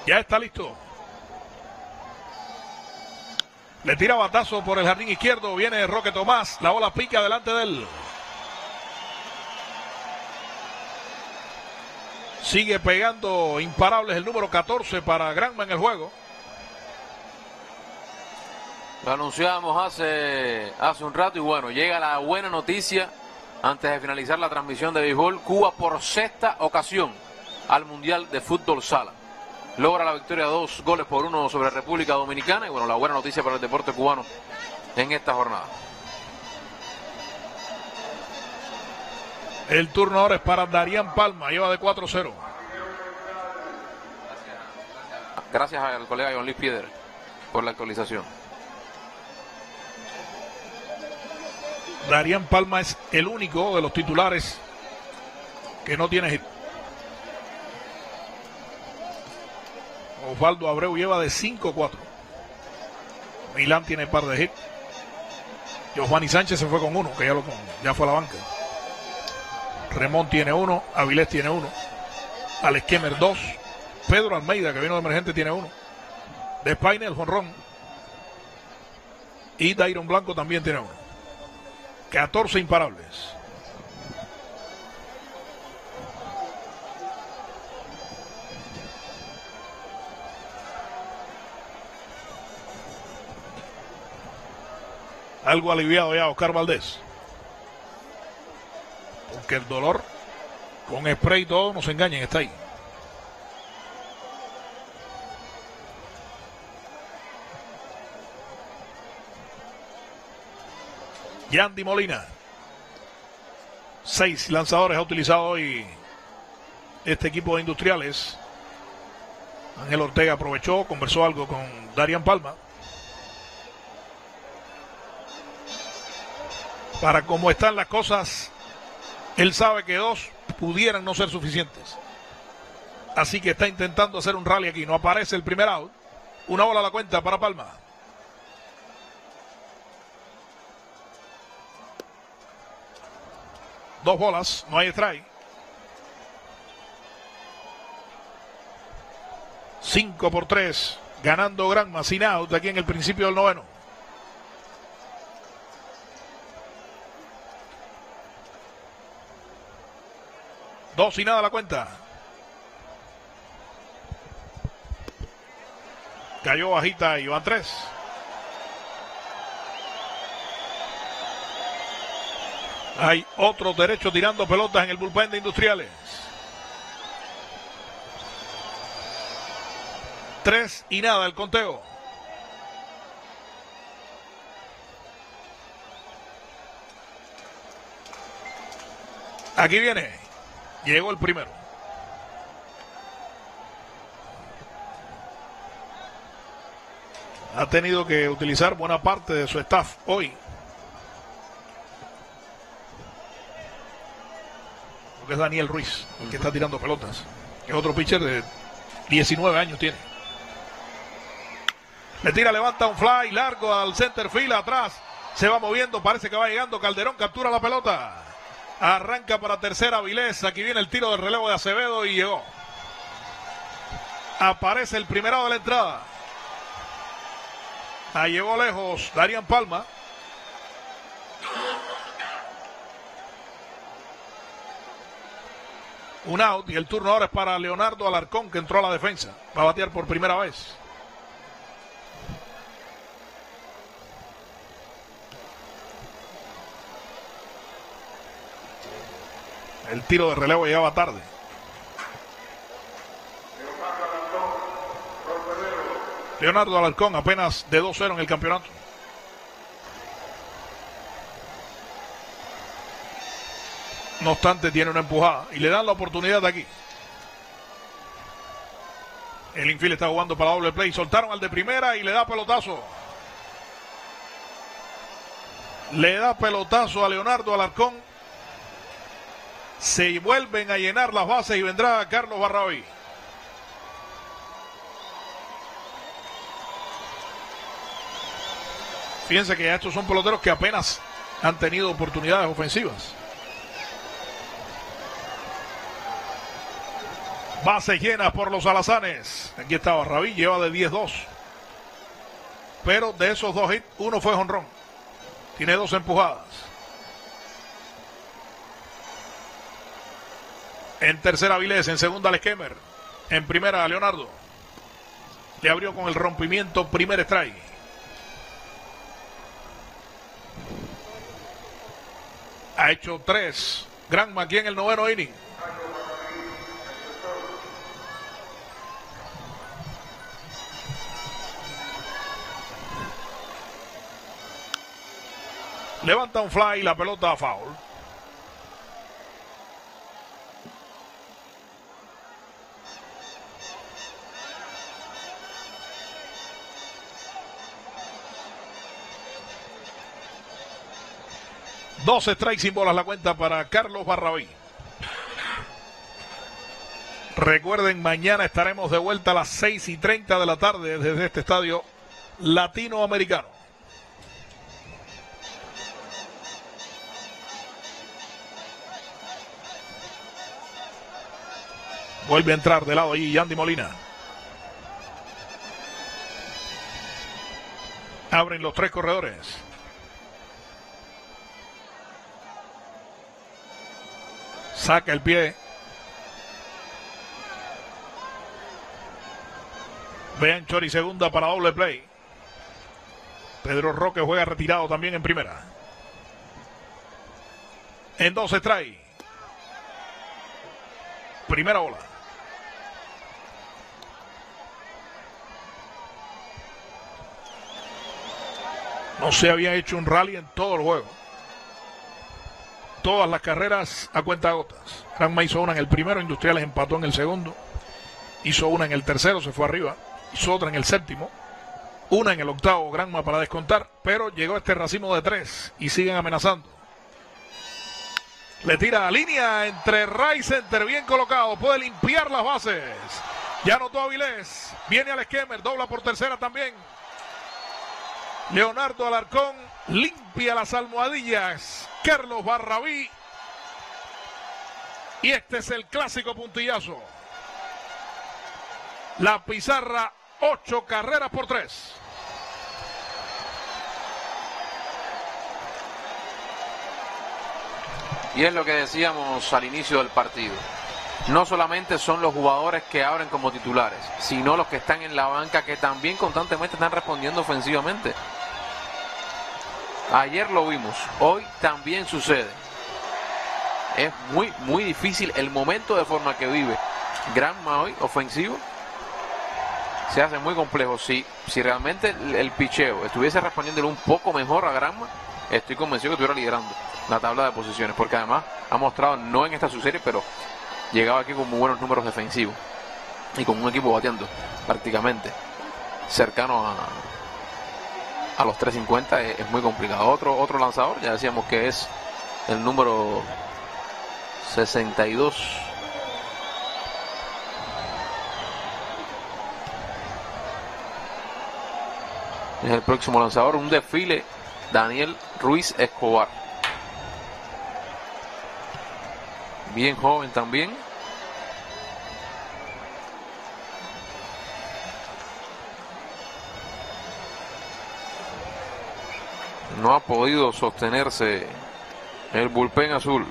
Ya está listo. Le tira batazo por el jardín izquierdo. Viene Roque Tomás. La bola pica delante de él. Sigue pegando imparables el número 14 para Granma en el juego. Lo anunciábamos hace, hace un rato y bueno, llega la buena noticia antes de finalizar la transmisión de béisbol. Cuba por sexta ocasión al Mundial de Fútbol Sala. Logra la victoria dos goles por uno sobre República Dominicana y bueno, la buena noticia para el deporte cubano en esta jornada. El turno ahora es para Darían Palma. Lleva de 4-0. Gracias al colega John Luis Piedra por la actualización. Darían Palma es el único de los titulares que no tiene hit. Osvaldo Abreu lleva de 5-4. Milán tiene par de hits. Giovanni Sánchez se fue con uno, que ya, lo, ya fue a la banca. Remón tiene uno, Avilés tiene uno, Alex Kemmer dos, Pedro Almeida, que vino de emergente, tiene uno. De Spain el jonrón. Y Dairon Blanco también tiene uno. 14 imparables. Algo aliviado ya Oscar Valdés. Porque el dolor con spray y todo, no se engañen, está ahí. Yandy Molina. Seis lanzadores ha utilizado hoy este equipo de industriales. Ángel Ortega aprovechó, conversó algo con Darian Palma. Para cómo están las cosas, él sabe que dos pudieran no ser suficientes. Así que está intentando hacer un rally aquí. No aparece el primer out. Una bola a la cuenta para Palma. Dos bolas, no hay strike. Cinco por tres, ganando Granma sin out aquí en el principio del noveno. Dos y nada la cuenta. Cayó bajita y van tres. Hay otro derecho tirando pelotas en el bullpen de Industriales. Tres y nada el conteo. Aquí viene. Llegó el primero. Ha tenido que utilizar buena parte de su staff hoy. Porque es Daniel Ruiz, el que está tirando pelotas. Es otro pitcher de 19 años tiene. Le tira, levanta un fly largo al center field atrás. Se va moviendo, parece que va llegando. Calderón captura la pelota. Arranca para tercera Vilés. Aquí viene el tiro del relevo de Acevedo y llegó. Aparece el primerado de la entrada. Ahí llegó lejos Darían Palma. Un out y el turno ahora es para Leonardo Alarcón que entró a la defensa. Va a batear por primera vez. El tiro de relevo llegaba tarde. Leonardo Alarcón apenas de 2-0 en el campeonato. No obstante, tiene una empujada y le dan la oportunidad de aquí. El infield está jugando para doble play. Soltaron al de primera y le da pelotazo. Le da pelotazo a Leonardo Alarcón. Se vuelven a llenar las bases y vendrá Carlos Barraoy. Fíjense que estos son peloteros que apenas han tenido oportunidades ofensivas. Bases llenas por los alazanes. Aquí estaba Rabí, lleva de 10-2. Pero de esos dos hits, uno fue jonrón. Tiene dos empujadas. En tercera Vilés, en segunda Lesquemer. En primera Leonardo. Le abrió con el rompimiento, primer strike. Ha hecho tres. Granma aquí en el noveno inning. Levanta un fly y la pelota a foul. Dos strikes sin bolas la cuenta para Carlos Barrabí. Recuerden, mañana estaremos de vuelta a las 6 y 30 de la tarde desde este estadio latinoamericano. Vuelve a entrar de lado allí Yandy Molina. Abren los tres corredores. Saca el pie. Vean Chori segunda para doble play. Pedro Roque juega retirado también en primera. En dos strike. Primera bola. No se había hecho un rally en todo el juego. Todas las carreras a cuenta gotas. Granma hizo una en el primero, Industriales empató en el segundo. Hizo una en el tercero, se fue arriba. Hizo otra en el séptimo. Una en el octavo, Granma para descontar. Pero llegó este racimo de tres y siguen amenazando. Le tira a línea entre Ray Center, bien colocado. Puede limpiar las bases. Ya anotó Avilés. Viene al esquemer, dobla por tercera también. Leonardo Alarcón limpia las almohadillas. Carlos Barrabí. Y este es el clásico puntillazo. La pizarra, ocho carreras por tres. Y es lo que decíamos al inicio del partido. No solamente son los jugadores que abren como titulares, sino los que están en la banca que también constantemente están respondiendo ofensivamente. Ayer lo vimos, hoy también sucede. Es muy, muy difícil el momento de forma que vive Granma hoy, ofensivo. Se hace muy complejo. Si, si realmente el, picheo estuviese respondiéndole un poco mejor a Granma, estoy convencido que estuviera liderando la tabla de posiciones. Porque además ha mostrado, no en esta su serie, pero llegaba aquí con muy buenos números defensivos. Y con un equipo bateando prácticamente cercano a, a los 350 es, es muy complicado. Otro, otro lanzador, ya decíamos que es el número 62. Es el próximo lanzador, un desfile, Daniel Ruiz Escobar. Bien joven también. No ha podido sostenerse el bullpen azul.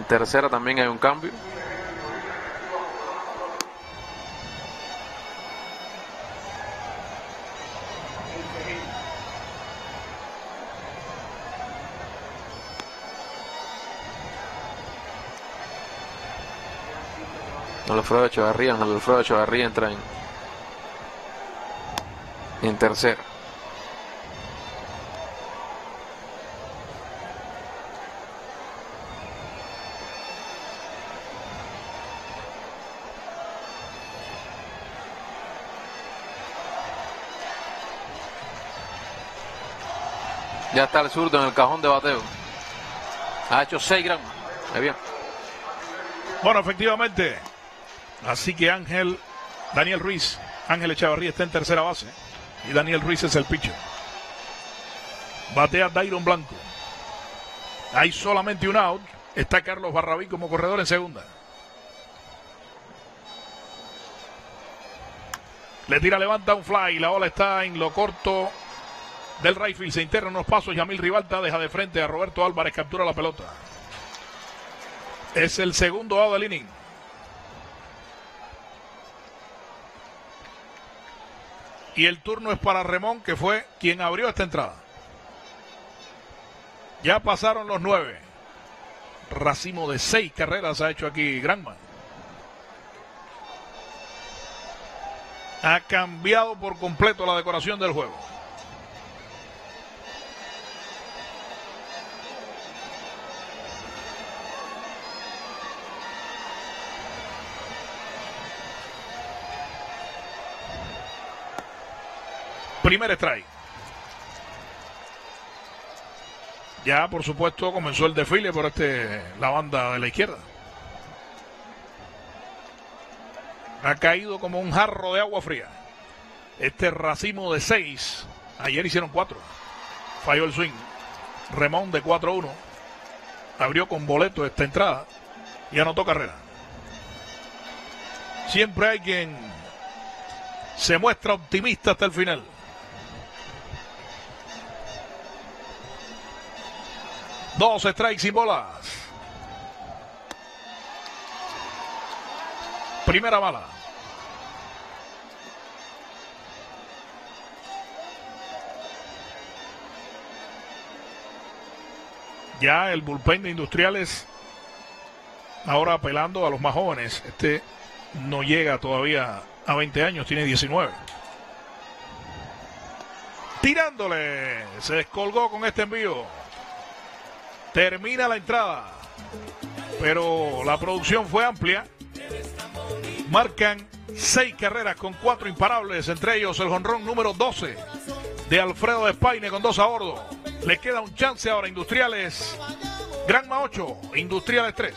En tercera también hay un cambio. Alfredo Echevarría, Alfredo Echevarría entra en, en tercera. Ya está el zurdo en el cajón de bateo. Ha hecho 6 gramos. Muy bien. Bueno, efectivamente, Así que Ángel, Daniel Ruiz, Ángel Echavarría está en tercera base. Y Daniel Ruiz es el pitcher. Batea Dairon Blanco. Hay solamente un out. Está Carlos Barrabí como corredor en segunda. Le tira, levanta un fly. La bola está en lo corto del right field. Se interna unos pasos. Yamil Rivalta deja de frente a Roberto Álvarez. Captura la pelota. Es el segundo out del inning. Y el turno es para Remón, que fue quien abrió esta entrada. Ya pasaron los nueve. Racimo de seis carreras ha hecho aquí Granma. Ha cambiado por completo la decoración del juego. Primer strike. Ya, por supuesto, comenzó el desfile por este la banda de la izquierda. Ha caído como un jarro de agua fría. Este racimo de seis. Ayer hicieron cuatro. Falló el swing. Remón de 4-1. Abrió con boleto esta entrada y anotó carrera. Siempre hay quien se muestra optimista hasta el final. Dos strikes sin bolas. Primera bala. Ya el bullpen de industriales ahora apelando a los más jóvenes. Este no llega todavía a 20 años, tiene 19. Tirándole, se descolgó con este envío. Termina la entrada. Pero la producción fue amplia. Marcan seis carreras con cuatro imparables, entre ellos el jonrón número 12 de Alfredo Espaine con dos a bordo. Le queda un chance ahora, Industriales. Granma 8, Industriales 3.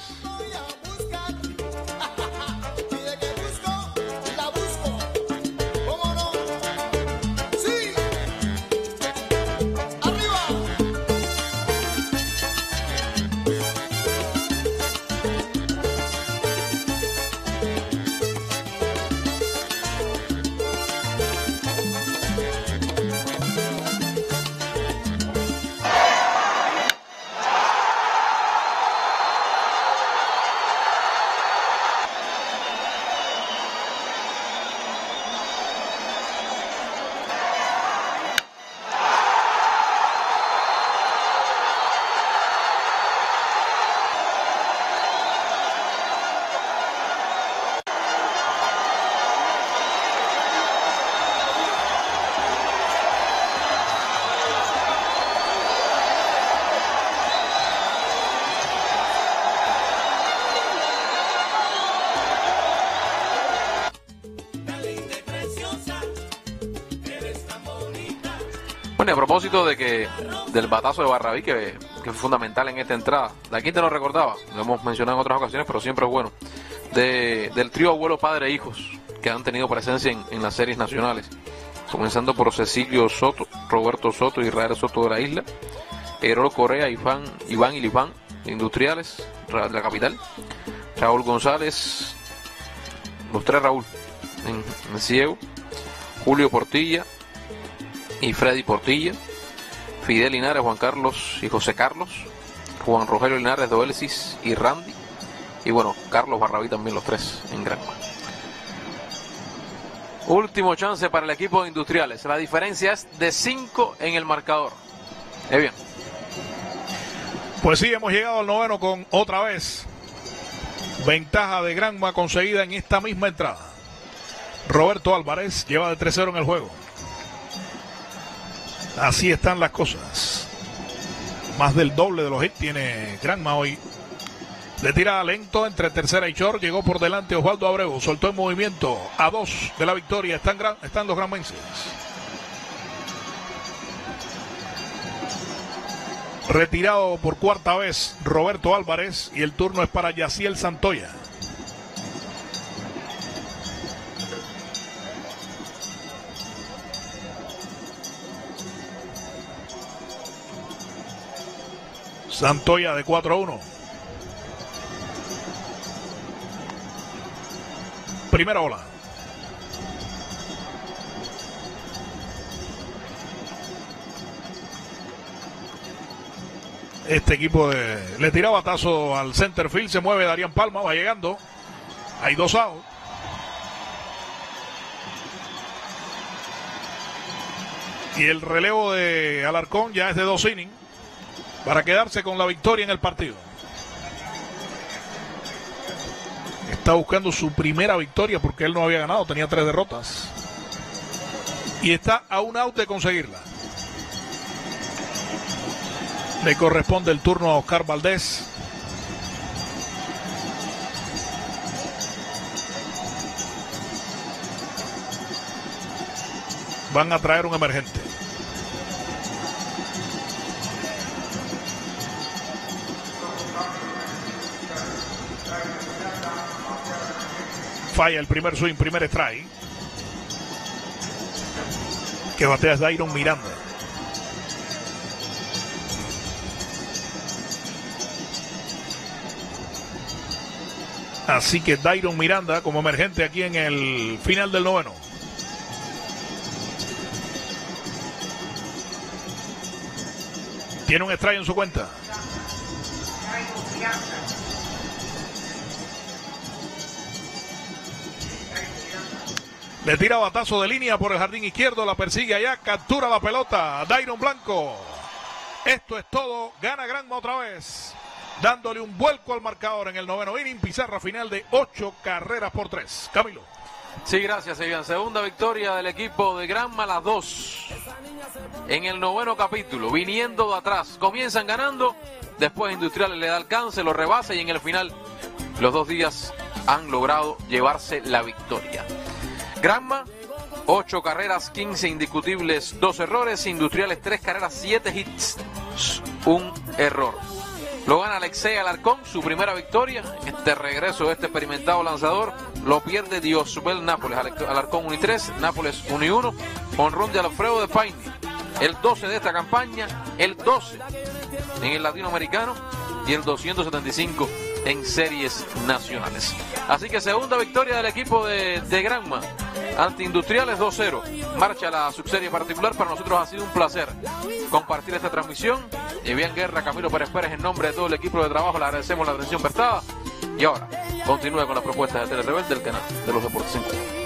Propósito de que del batazo de Barrabí, que, fue fundamental en esta entrada, la quinta lo recordaba, lo hemos mencionado en otras ocasiones, pero siempre es bueno, de, del trío abuelo, padre e hijos, que han tenido presencia en, las series nacionales, comenzando por Cecilio Soto, Roberto Soto, Israel Soto de la isla, Herolo Correa, Iván, Iván Ilifán, Industriales, de la capital, Raúl González, los tres Raúl, en, en Ciego, Julio Portilla, y Freddy Portilla, Fidel Linares, Juan Carlos y José Carlos, Juan Rogelio Linares de Oelesis y Randy, y bueno, Carlos Barrabí también los tres en Granma. Último chance para el equipo de industriales. La diferencia es de 5 en el marcador. Es bien. Pues sí, hemos llegado al noveno con otra vez ventaja de Granma conseguida en esta misma entrada. Roberto Álvarez lleva de 3-0 en el juego. Así están las cosas. Más del doble de los hits tiene Granma hoy. Le tira lento entre tercera y short. Llegó por delante Osvaldo Abreu. Soltó en movimiento a dos de la victoria. Están, gran- están los granmenses. Retirado por cuarta vez Roberto Álvarez. Y el turno es para Yaciel Santoya. Santoya de 4 a 1. Primera ola. Este equipo le tira batazo al center field, se mueve Darían Palma, va llegando. Hay dos outs. Y el relevo de Alarcón ya es de dos innings para quedarse con la victoria en el partido. Está buscando su primera victoria porque él no había ganado, tenía tres derrotas. Y está a un out de conseguirla. Le corresponde el turno a Oscar Valdés. Van a traer un emergente. Falla el primer swing, primer strike. Que batea Dairon Miranda. Así que Dairon Miranda como emergente aquí en el final del noveno. Tiene un strike en su cuenta. Le tira batazo de línea por el jardín izquierdo, la persigue allá, captura la pelota, Dairon Blanco. Esto es todo, gana Granma otra vez, dándole un vuelco al marcador en el noveno inning, pizarra final de ocho carreras por tres. Camilo. Sí, gracias, Evian. Segunda victoria del equipo de Granma, las dos. En el noveno capítulo, viniendo de atrás. Comienzan ganando, después Industriales le da alcance, lo rebasa y en el final, los dos días han logrado llevarse la victoria. Granma, 8 carreras, 15 indiscutibles, 2 errores. Industriales, 3 carreras, 7 hits, un error. Lo gana Alexei Alarcón, su primera victoria. Este regreso de este experimentado lanzador lo pierde Diosbel Nápoles. Alarcón 1 y 3, Nápoles 1 y 1. Honrón de Alfredo de Paine. El 12 de esta campaña, el 12 en el latinoamericano y el 275 en series nacionales. Así que segunda victoria del equipo de, Granma ante Industriales 2-0. Marcha la subserie particular. Para nosotros ha sido un placer compartir esta transmisión. Bien Guerra, Camilo Pérez Pérez, en nombre de todo el equipo de trabajo, le agradecemos la atención prestada. Y ahora, continúe con las propuestas de Tele Rebelde del canal de los Deportes 5.